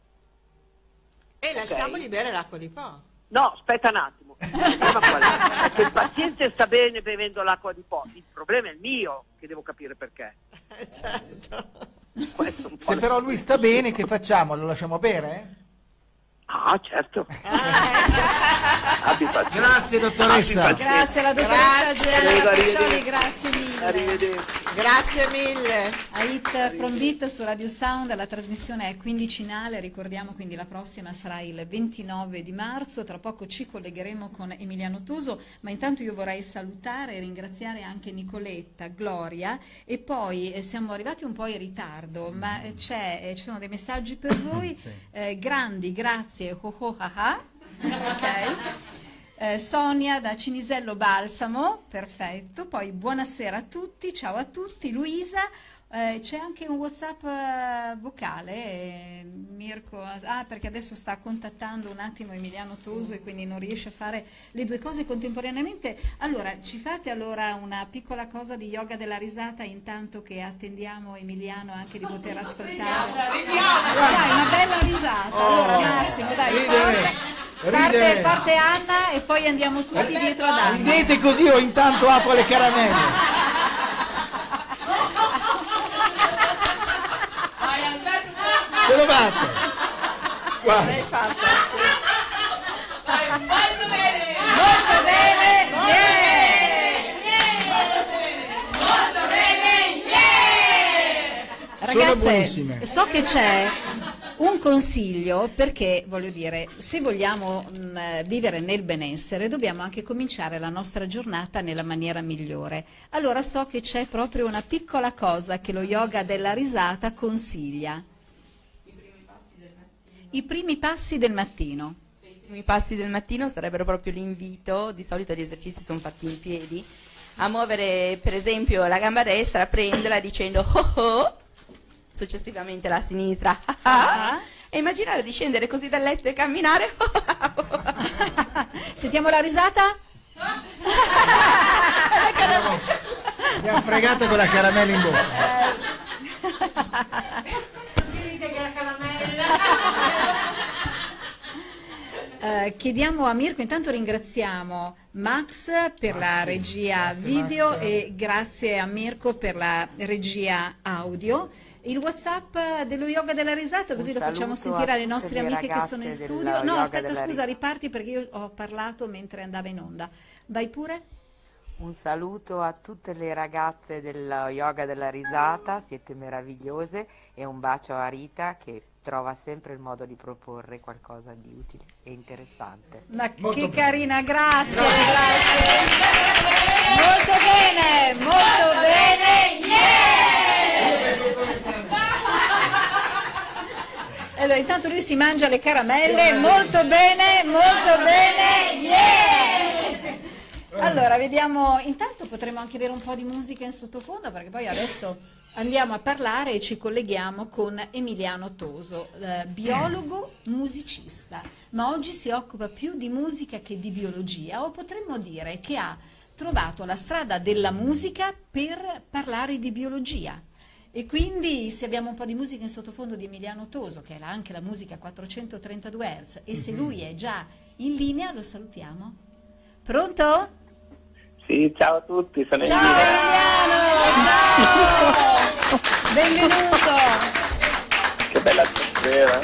E okay. lasciamogli bere l'acqua di Po. No, aspetta un attimo. Il problema è che il paziente sta bene bevendo l'acqua di Po. Il problema è il mio, che devo capire perché. certo. Se però lui sta bene, che facciamo? Lo lasciamo bere? Ah, certo. grazie dottoressa. Grazie alla dottoressa Giuliana Piccioli, grazie mille. Arrivederci. Grazie mille. A Hit from Beat su Radio Sound, la trasmissione è quindicinale, ricordiamo quindi la prossima sarà il 29 di marzo, tra poco ci collegheremo con Emiliano Tuso, ma intanto io vorrei salutare e ringraziare anche Nicoletta, Gloria e poi eh, siamo arrivati un po' in ritardo, ma eh, eh, ci sono dei messaggi per voi, sì. eh, grandi, grazie grazie, ho ho ha ha. Okay. Eh, Sonia da Cinisello Balsamo, perfetto. Poi buonasera a tutti, ciao a tutti. Luisa, Eh, c'è anche un WhatsApp eh, vocale, eh, Mirko, ah, perché adesso sta contattando un attimo Emiliano Toso e quindi non riesce a fare le due cose contemporaneamente. Allora, ci fate allora una piccola cosa di yoga della risata intanto che attendiamo Emiliano anche di poter ascoltare. Dai, una bella risata. Allora, Oh, Massimo, dai, parte, parte, Anna e poi andiamo tutti dietro ad Anna. Ridete così o intanto apro le caramelle. Ce lo batte. Quasi. Molto bene, Molto bene, Sono Ragazze, buonissime. so che c'è un consiglio perché, voglio dire, se vogliamo mh, vivere nel benessere dobbiamo anche cominciare la nostra giornata nella maniera migliore. Allora so che c'è proprio una piccola cosa che lo yoga della risata consiglia. I primi passi del mattino. I primi passi del mattino sarebbero proprio l'invito, di solito gli esercizi sono fatti in piedi, a muovere per esempio la gamba destra, prenderla dicendo oh oh, successivamente la sinistra ah ah, e immaginare di scendere così dal letto e camminare. Sentiamo la risata? Abbiamo fregato con la caramella in bocca. Eh, chiediamo a Mirko, intanto ringraziamo Max per la regia video Max. e grazie a Mirko per la regia audio. Il WhatsApp dello yoga della risata, così Un lo facciamo sentire alle nostre amiche che sono in studio. No, aspetta, scusa, ri- riparti perché io ho parlato mentre andava in onda. Vai pure. Un saluto a tutte le ragazze del yoga della risata, siete meravigliose e un bacio a Rita che trova sempre il modo di proporre qualcosa di utile e interessante. Ma che carina, grazie, grazie. Molto bene, molto bene. Allora, intanto lui si mangia le caramelle, molto bene, molto bene, yeah! Allora, vediamo, intanto potremo anche avere un po' di musica in sottofondo perché poi adesso andiamo a parlare e ci colleghiamo con Emiliano Toso, eh, biologo musicista, ma oggi si occupa più di musica che di biologia o potremmo dire che ha trovato la strada della musica per parlare di biologia. E quindi se abbiamo un po' di musica in sottofondo di Emiliano Toso, che è anche la musica a 432 Hz, e se lui è già in linea, lo salutiamo. Pronto? Sì, ciao a tutti, sono Ciao Emiliano. Emiliano, ciao! Benvenuto! Che bella atmosfera.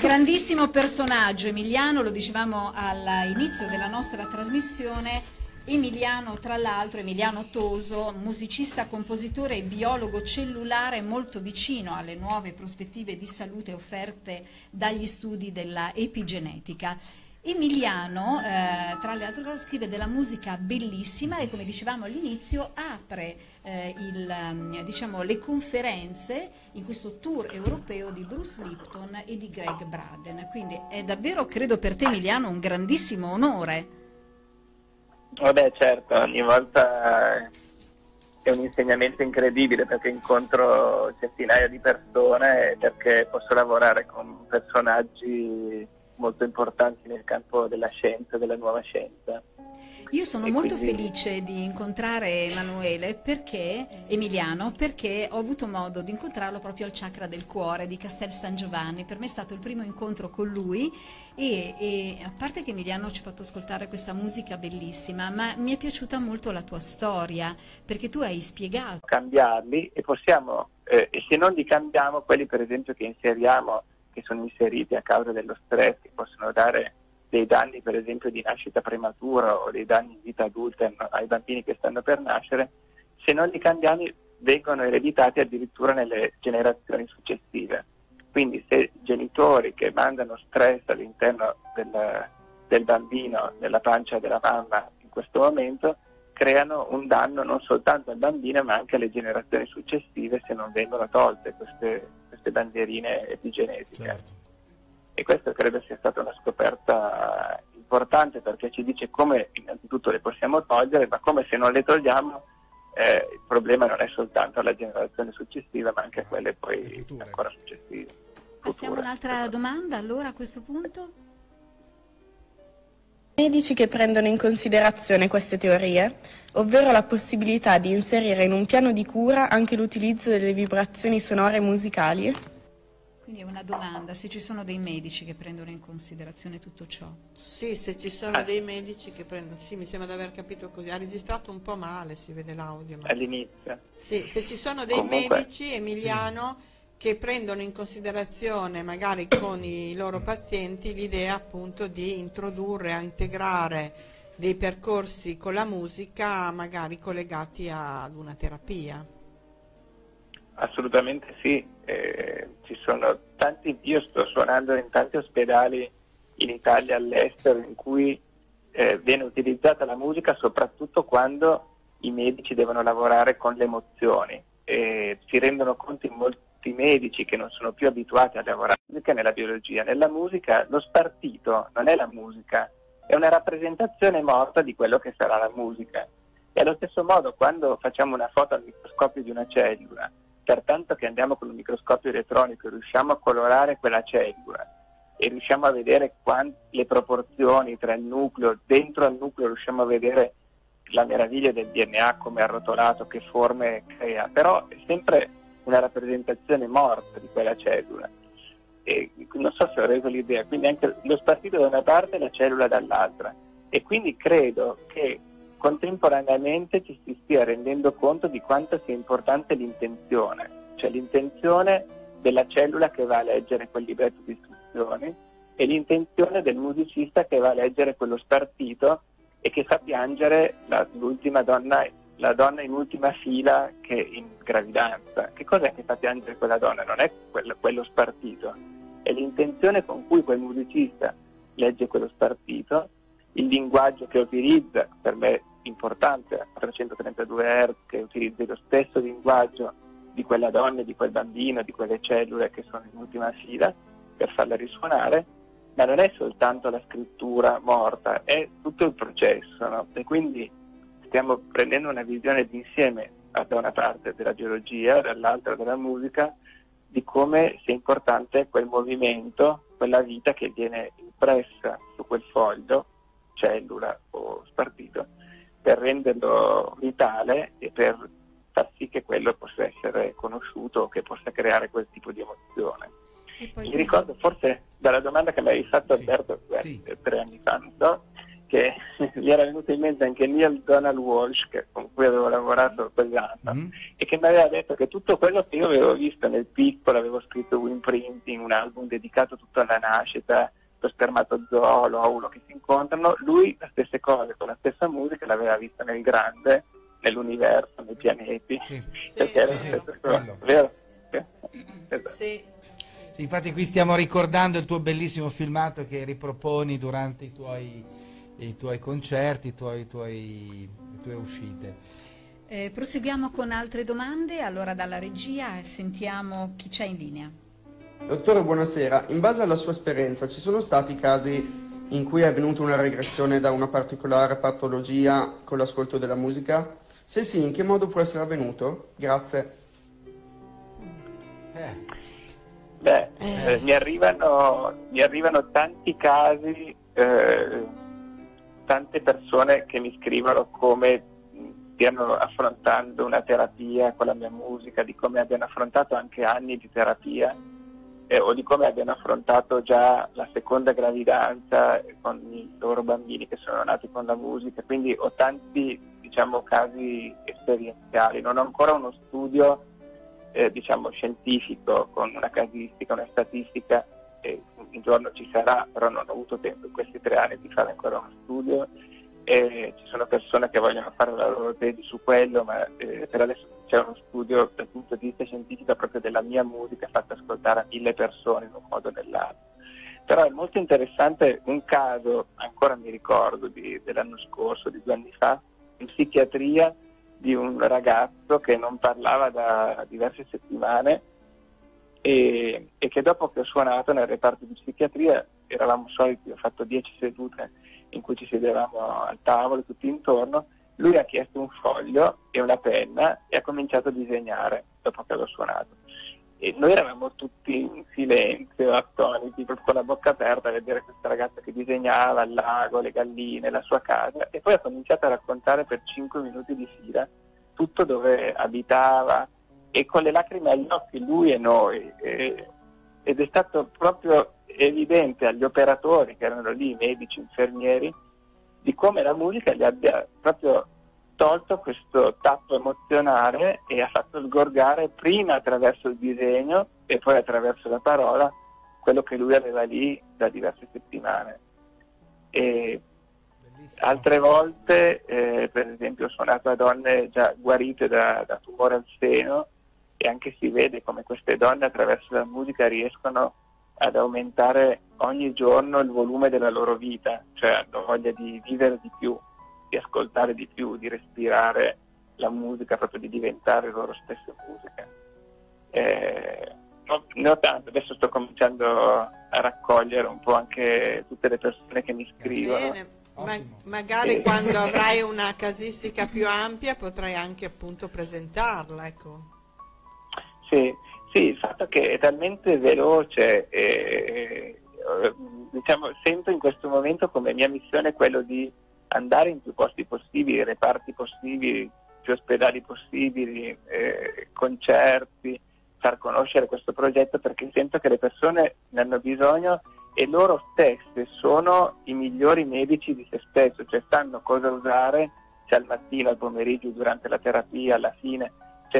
Grandissimo personaggio Emiliano, lo dicevamo all'inizio della nostra trasmissione. Emiliano, tra l'altro, Emiliano Toso, musicista, compositore e biologo cellulare molto vicino alle nuove prospettive di salute offerte dagli studi della epigenetica. Emiliano, eh, tra le altre cose, scrive della musica bellissima e come dicevamo all'inizio apre eh, il, ehm, diciamo, le conferenze in questo tour europeo di Bruce Lipton e di Greg Braden. Quindi è davvero, credo per te Emiliano, un grandissimo onore. Vabbè, certo, ogni volta è un insegnamento incredibile perché incontro centinaia di persone e perché posso lavorare con personaggi molto importanti nel campo della scienza, della nuova scienza. Io sono E molto quindi- felice di incontrare Emanuele perché, Emiliano, perché ho avuto modo di incontrarlo proprio al chakra del cuore di Castel San Giovanni. Per me è stato il primo incontro con lui e, e a parte che Emiliano ci ha fatto ascoltare questa musica bellissima, ma mi è piaciuta molto la tua storia perché tu hai spiegato. cambiarli e possiamo, eh, se non li cambiamo, quelli per esempio che inseriamo, che sono inseriti a causa dello stress, che possono dare dei danni per esempio di nascita prematura o dei danni in vita adulta ai bambini che stanno per nascere, se non li cambiamo vengono ereditati addirittura nelle generazioni successive. Quindi se genitori che mandano stress all'interno del, del bambino, nella pancia della mamma in questo momento, creano un danno non soltanto al bambino ma anche alle generazioni successive se non vengono tolte queste, queste bandierine epigenetiche. E questa credo sia stata una scoperta importante perché ci dice come innanzitutto le possiamo togliere, ma come se non le togliamo eh, il problema non è soltanto alla generazione successiva, ma anche a quelle poi ancora successive. Passiamo a un'altra domanda allora a questo punto. Medici che prendono in considerazione queste teorie, ovvero la possibilità di inserire in un piano di cura anche l'utilizzo delle vibrazioni sonore musicali? Quindi è una domanda, se ci sono dei medici che prendono in considerazione tutto ciò. Sì, se ci sono dei medici che prendono, sì, mi sembra di aver capito così, ha registrato un po' male, si vede l'audio. Ma... All'inizio. Sì, se ci sono dei Comunque, medici, Emiliano, sì. Che prendono in considerazione magari con i loro pazienti l'idea appunto di introdurre, a integrare dei percorsi con la musica magari collegati ad una terapia. Assolutamente sì, eh, ci sono tanti, io sto suonando in tanti ospedali in Italia e all'estero in cui eh, viene utilizzata la musica soprattutto quando i medici devono lavorare con le emozioni e si rendono conto in molti medici che non sono più abituati a lavorare nella biologia. Nella musica lo spartito non è la musica, è una rappresentazione morta di quello che sarà la musica. E allo stesso modo quando facciamo una foto al microscopio di una cellula, pertanto che andiamo con un microscopio elettronico e riusciamo a colorare quella cellula e riusciamo a vedere quant- le proporzioni tra il nucleo, dentro al nucleo riusciamo a vedere la meraviglia del DNA come arrotolato, che forme crea, però è sempre una rappresentazione morta di quella cellula. E non so se ho reso l'idea, quindi anche lo spartito da una parte e la cellula dall'altra. E quindi credo che contemporaneamente ci si stia rendendo conto di quanto sia importante l'intenzione, cioè l'intenzione della cellula che va a leggere quel libretto di istruzioni e l'intenzione del musicista che va a leggere quello spartito e che fa piangere la, l'ultima donna, la donna in ultima fila che in gravidanza. Che cos'è che fa piangere quella donna? Non è quello, quello spartito, è l'intenzione con cui quel musicista legge quello spartito, il linguaggio che utilizza, per me importante a 332 Hz che utilizzi lo stesso linguaggio di quella donna, di quel bambino, di quelle cellule che sono in ultima fila per farla risuonare, ma non è soltanto la scrittura morta, è tutto il processo. No? E quindi stiamo prendendo una visione d'insieme da una parte della geologia, dall'altra della musica, di come sia importante quel movimento, quella vita che viene impressa su quel foglio, cellula o spartito, per renderlo vitale e per far sì che quello possa essere conosciuto, che possa creare quel tipo di emozione. Mi ricordo forse dalla domanda che mi avevi fatto sì. Alberto sì. tre anni fa, so, che mi era venuto in mente anche Neil Donald Walsh, che, con cui avevo lavorato quell'anno, mm. e che mi aveva detto che tutto quello che io avevo visto nel piccolo, avevo scritto Wimprinting, un album dedicato tutto alla nascita, lo spermatozoo, l'ovulo che si incontrano, lui le stesse cose con la stessa musica l'aveva vista nel grande, nell'universo, nei pianeti. Sì. Perché sì, sì, vero? Esatto. Sì. sì. Infatti qui stiamo ricordando il tuo bellissimo filmato che riproponi durante i tuoi, i tuoi concerti, i tuoi, i tuoi, le tue uscite. Eh, proseguiamo con altre domande, allora dalla regia sentiamo chi c'è in linea. Dottore, buonasera. In base alla sua esperienza, ci sono stati casi in cui è avvenuta una regressione da una particolare patologia con l'ascolto della musica? Se sì, in che modo può essere avvenuto? Grazie. Eh. Beh, eh, mi, arrivano, mi, arrivano, tanti casi, eh, tante persone che mi scrivono come stiano affrontando una terapia con la mia musica, di come abbiano affrontato anche anni di terapia eh, o di come abbiano affrontato già la seconda gravidanza con i loro bambini che sono nati con la musica, quindi ho tanti diciamo, casi esperienziali, non ho ancora uno studio eh, diciamo, scientifico con una casistica, una statistica, eh, un giorno ci sarà, però non ho avuto tempo in questi tre anni di fare ancora uno studio e ci sono persone che vogliono fare la loro tesi su quello, ma eh, per adesso c'è uno studio dal punto di vista scientifico proprio della mia musica fatta ascoltare a mille persone in un modo o nell'altro. Però è molto interessante un caso, ancora mi ricordo, di, dell'anno scorso, di due anni fa, in psichiatria di un ragazzo che non parlava da diverse settimane e, e che dopo che ho suonato nel reparto di psichiatria, eravamo soliti, ho fatto dieci sedute in cui ci sedevamo al tavolo tutti intorno, lui ha chiesto un foglio e una penna e ha cominciato a disegnare dopo che l'ho suonato. E noi eravamo tutti in silenzio, attoniti, con la bocca aperta a vedere questa ragazza che disegnava il lago, le galline, la sua casa e poi ha cominciato a raccontare per cinque minuti di fila tutto dove abitava e con le lacrime agli occhi lui e noi. E, ed è stato proprio evidente agli operatori che erano lì, medici, infermieri, di come la musica gli abbia proprio tolto questo tappo emozionale e ha fatto sgorgare prima attraverso il disegno e poi attraverso la parola quello che lui aveva lì da diverse settimane. E altre volte, eh, per esempio, ho suonato a donne già guarite da, da tumore al seno e anche si vede come queste donne attraverso la musica riescono ad aumentare ogni giorno il volume della loro vita, cioè hanno voglia di vivere di più, di ascoltare di più, di respirare la musica, proprio di diventare loro stesse musica. Eh, ne ho tanto, adesso sto cominciando a raccogliere un po' anche tutte le persone che mi scrivono. Bene. Ma, magari quando avrai una casistica più ampia potrai anche appunto presentarla, ecco. Sì, il fatto che è talmente veloce e, diciamo, sento in questo momento come mia missione quello di andare in più posti possibili, reparti possibili, più ospedali possibili, eh, concerti, far conoscere questo progetto perché sento che le persone ne hanno bisogno e loro stesse sono i migliori medici di se stesso, cioè sanno cosa usare sia al mattino, al pomeriggio, durante la terapia, alla fine,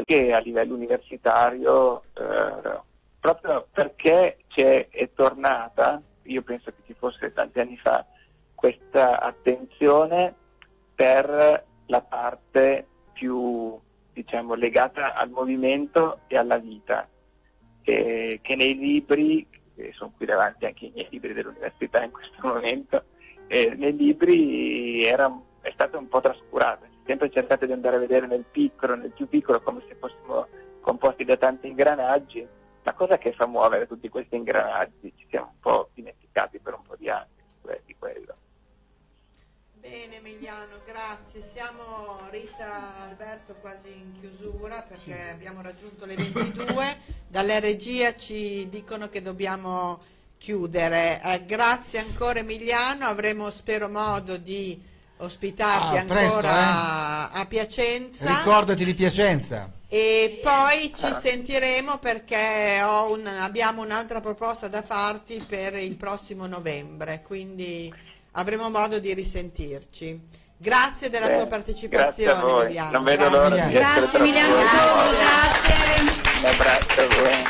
che a livello universitario, eh, proprio perché è tornata, io penso che ci fosse tanti anni fa, questa attenzione per la parte più diciamo, legata al movimento e alla vita, eh, che nei libri, e sono qui davanti anche i miei libri dell'università in questo momento, eh, nei libri era, è stata un po' trascurata, sempre cercate di andare a vedere nel piccolo, nel più piccolo, come se fossimo composti da tanti ingranaggi, ma cosa che fa muovere tutti questi ingranaggi? Ci siamo un po' dimenticati per un po' di anni di quello. Bene Emiliano, grazie. Siamo Rita Alberto quasi in chiusura perché sì. abbiamo raggiunto le 22. Dalle regia ci dicono che dobbiamo chiudere. Eh, grazie ancora Emiliano, avremo spero modo di ospitarti ah, ancora presto, eh? a Piacenza. Ricordati di Piacenza. E poi ci sentiremo perché un, abbiamo un'altra proposta da farti per il prossimo novembre, quindi avremo modo di risentirci. Grazie della Beh, tua partecipazione Emiliano. Non vedo l'ora di Grazie Emiliano, grazie. Un abbraccio a voi.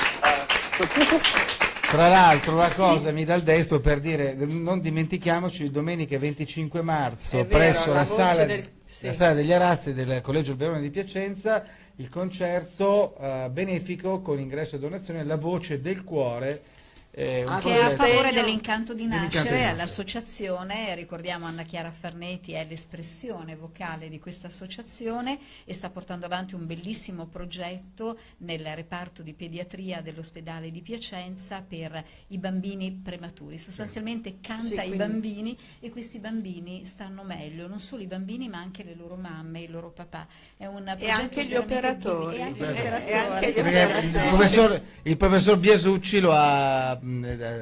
Tra l'altro la cosa sì. mi dà il destro per dire, non dimentichiamoci domenica 25 marzo vero, presso la, la, sala, del, sì. la, sala, degli Arazzi del Collegio Alberone di Piacenza il concerto uh, benefico con ingresso e donazione La Voce del Cuore eh, che è a favore dell'incanto di nascere, all'associazione, ricordiamo Anna Chiara Farneti è l'espressione vocale di questa associazione e sta portando avanti un bellissimo progetto nel reparto di pediatria dell'ospedale di Piacenza per i bambini prematuri, sostanzialmente canta sì, ai bambini e questi bambini stanno meglio, non solo i bambini ma anche le loro mamme, i loro papà. È un e anche gli operatori. E anche gli operatori. Il, il, professor, il professor Biesucci lo ha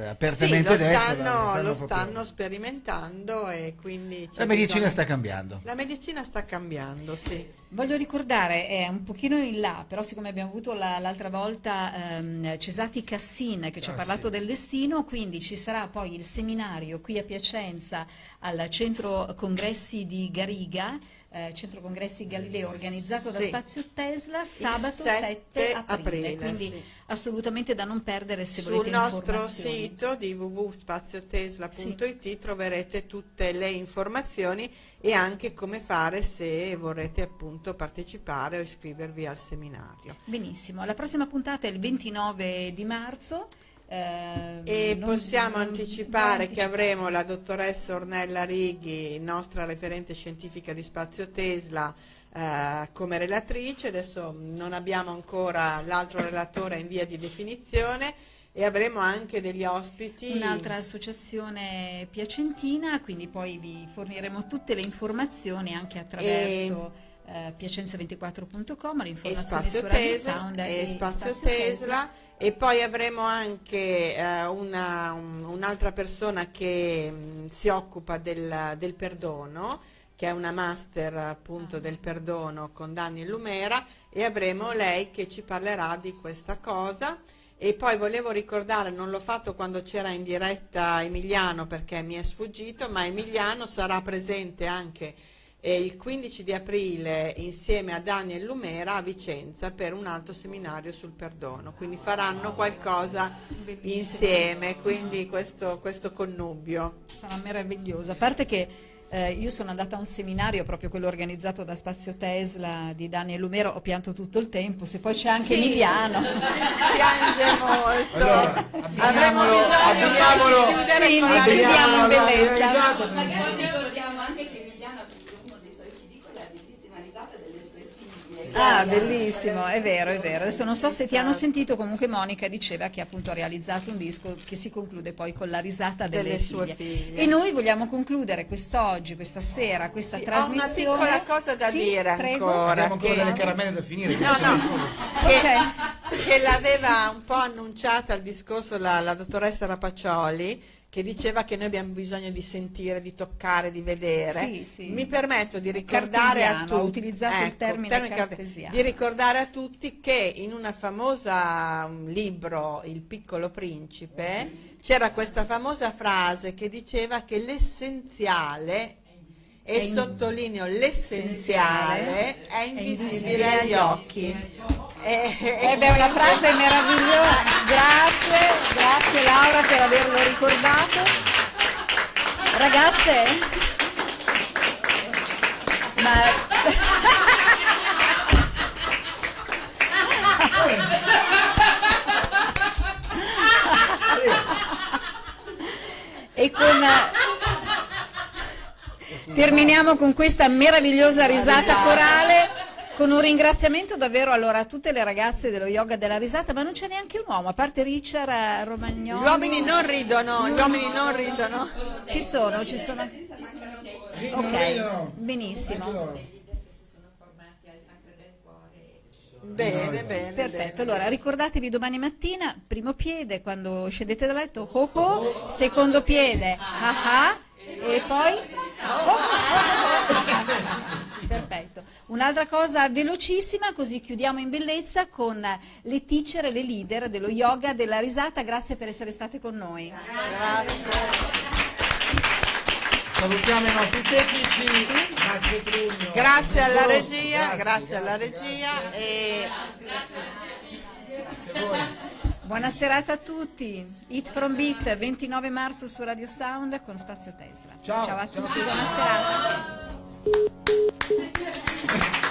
apertamente sì, lo stanno, detto. Lo stanno sperimentando e quindi... La medicina sta cambiando. La medicina sta cambiando, sì. Voglio ricordare, è un pochino in là, però siccome abbiamo avuto la, l'altra volta ehm, Cesati Cassin che ah, ci ha ah, parlato sì. del destino, quindi ci sarà poi il seminario qui a Piacenza al centro congressi di Gariga eh, Centro Congressi Galileo organizzato sì. da Spazio Tesla sabato 7, 7 aprile, aprile, quindi sì. assolutamente da non perdere se Sul volete Sul nostro sito di www.spaziotesla.it sì. troverete tutte le informazioni e anche come fare se vorrete appunto partecipare o iscrivervi al seminario. Benissimo, la prossima puntata è il 29 di marzo eh, e possiamo non, anticipare non che avremo la dottoressa Ornella Righi, nostra referente scientifica di spazio Tesla, eh, come relatrice. Adesso non abbiamo ancora l'altro relatore in via di definizione, e avremo anche degli ospiti. Un'altra associazione piacentina, quindi poi vi forniremo tutte le informazioni anche attraverso e... eh, piacenza24.com, le informazioni su Radio Sound e, e Spazio, Spazio Tesla. Tesla. E poi avremo anche eh, una, un, un'altra persona che mh, mm, si occupa del, del perdono, che è una master appunto del perdono con Daniel Lumera e avremo lei che ci parlerà di questa cosa. E poi volevo ricordare, non l'ho fatto quando c'era in diretta Emiliano perché mi è sfuggito, ma Emiliano sarà presente anche eh, il 15 di aprile insieme a Daniel Lumera a Vicenza per un altro seminario sul perdono, quindi faranno qualcosa insieme, quindi questo, questo connubio. Sarà meraviglioso, a parte che eh, io sono andata a un seminario, proprio quello organizzato da Spazio Tesla di Daniel Lumero, ho pianto tutto il tempo, se poi c'è anche sì. Emiliano. Piange molto. Allora, Avremo bisogno di chiudere Quindi, con la bellezza. Ricordiamo anche che Emiliano ha chiuso uno dei suoi CD con la bellissima risata delle sue Ah, bellissimo, è vero, è vero. Adesso non so se ti hanno sentito, comunque Monica diceva che appunto ha realizzato un disco che si conclude poi con la risata delle, delle figlie. sue figlie. E noi vogliamo concludere quest'oggi, questa sera, questa Sì, trasmissione. Ho una piccola cosa da Sì, dire prego. ancora. Abbiamo ancora che- delle caramelle da finire. No, no, che, che l'aveva un po' annunciata al discorso la, la dottoressa Rapaccioli che diceva che noi abbiamo bisogno di sentire, di toccare, di vedere. Sì, sì. Mi permetto di ricordare a tutti ecco, termine di ricordare a tutti che in una famosa um, libro Il piccolo principe c'era questa famosa frase che diceva che l'essenziale e sottolineo l'essenziale è invisibile agli occhi. Eh, Eh beh, una frase meravigliosa, grazie, grazie Laura per averlo ricordato. Ragazze, ma... E con... Terminiamo con questa meravigliosa risata corale. Con un ringraziamento davvero allora a tutte le ragazze dello yoga della risata, ma non c'è neanche un uomo, a parte Richard eh, Romagnolo. Gli uomini non ridono, gli uomini non ridono. Ci sono, ci sono. Ok, benissimo. Bene, bene. Perfetto, allora ricordatevi domani mattina, primo piede quando scendete da letto, ho ho, secondo piede, ah ah, e poi... Perfetto. Un'altra cosa velocissima, così chiudiamo in bellezza con le teacher e le leader dello yoga della risata. Grazie per essere state con noi. Salutiamo i nostri tecnici. Grazie Trugno. Grazie alla regia, grazie alla regia e Grazie a voi. Buona serata a tutti. Hit from Beat 29 marzo su Radio Sound con Spazio Tesla. Ciao, Ciao a ciao tutti. buona serata. Thank you.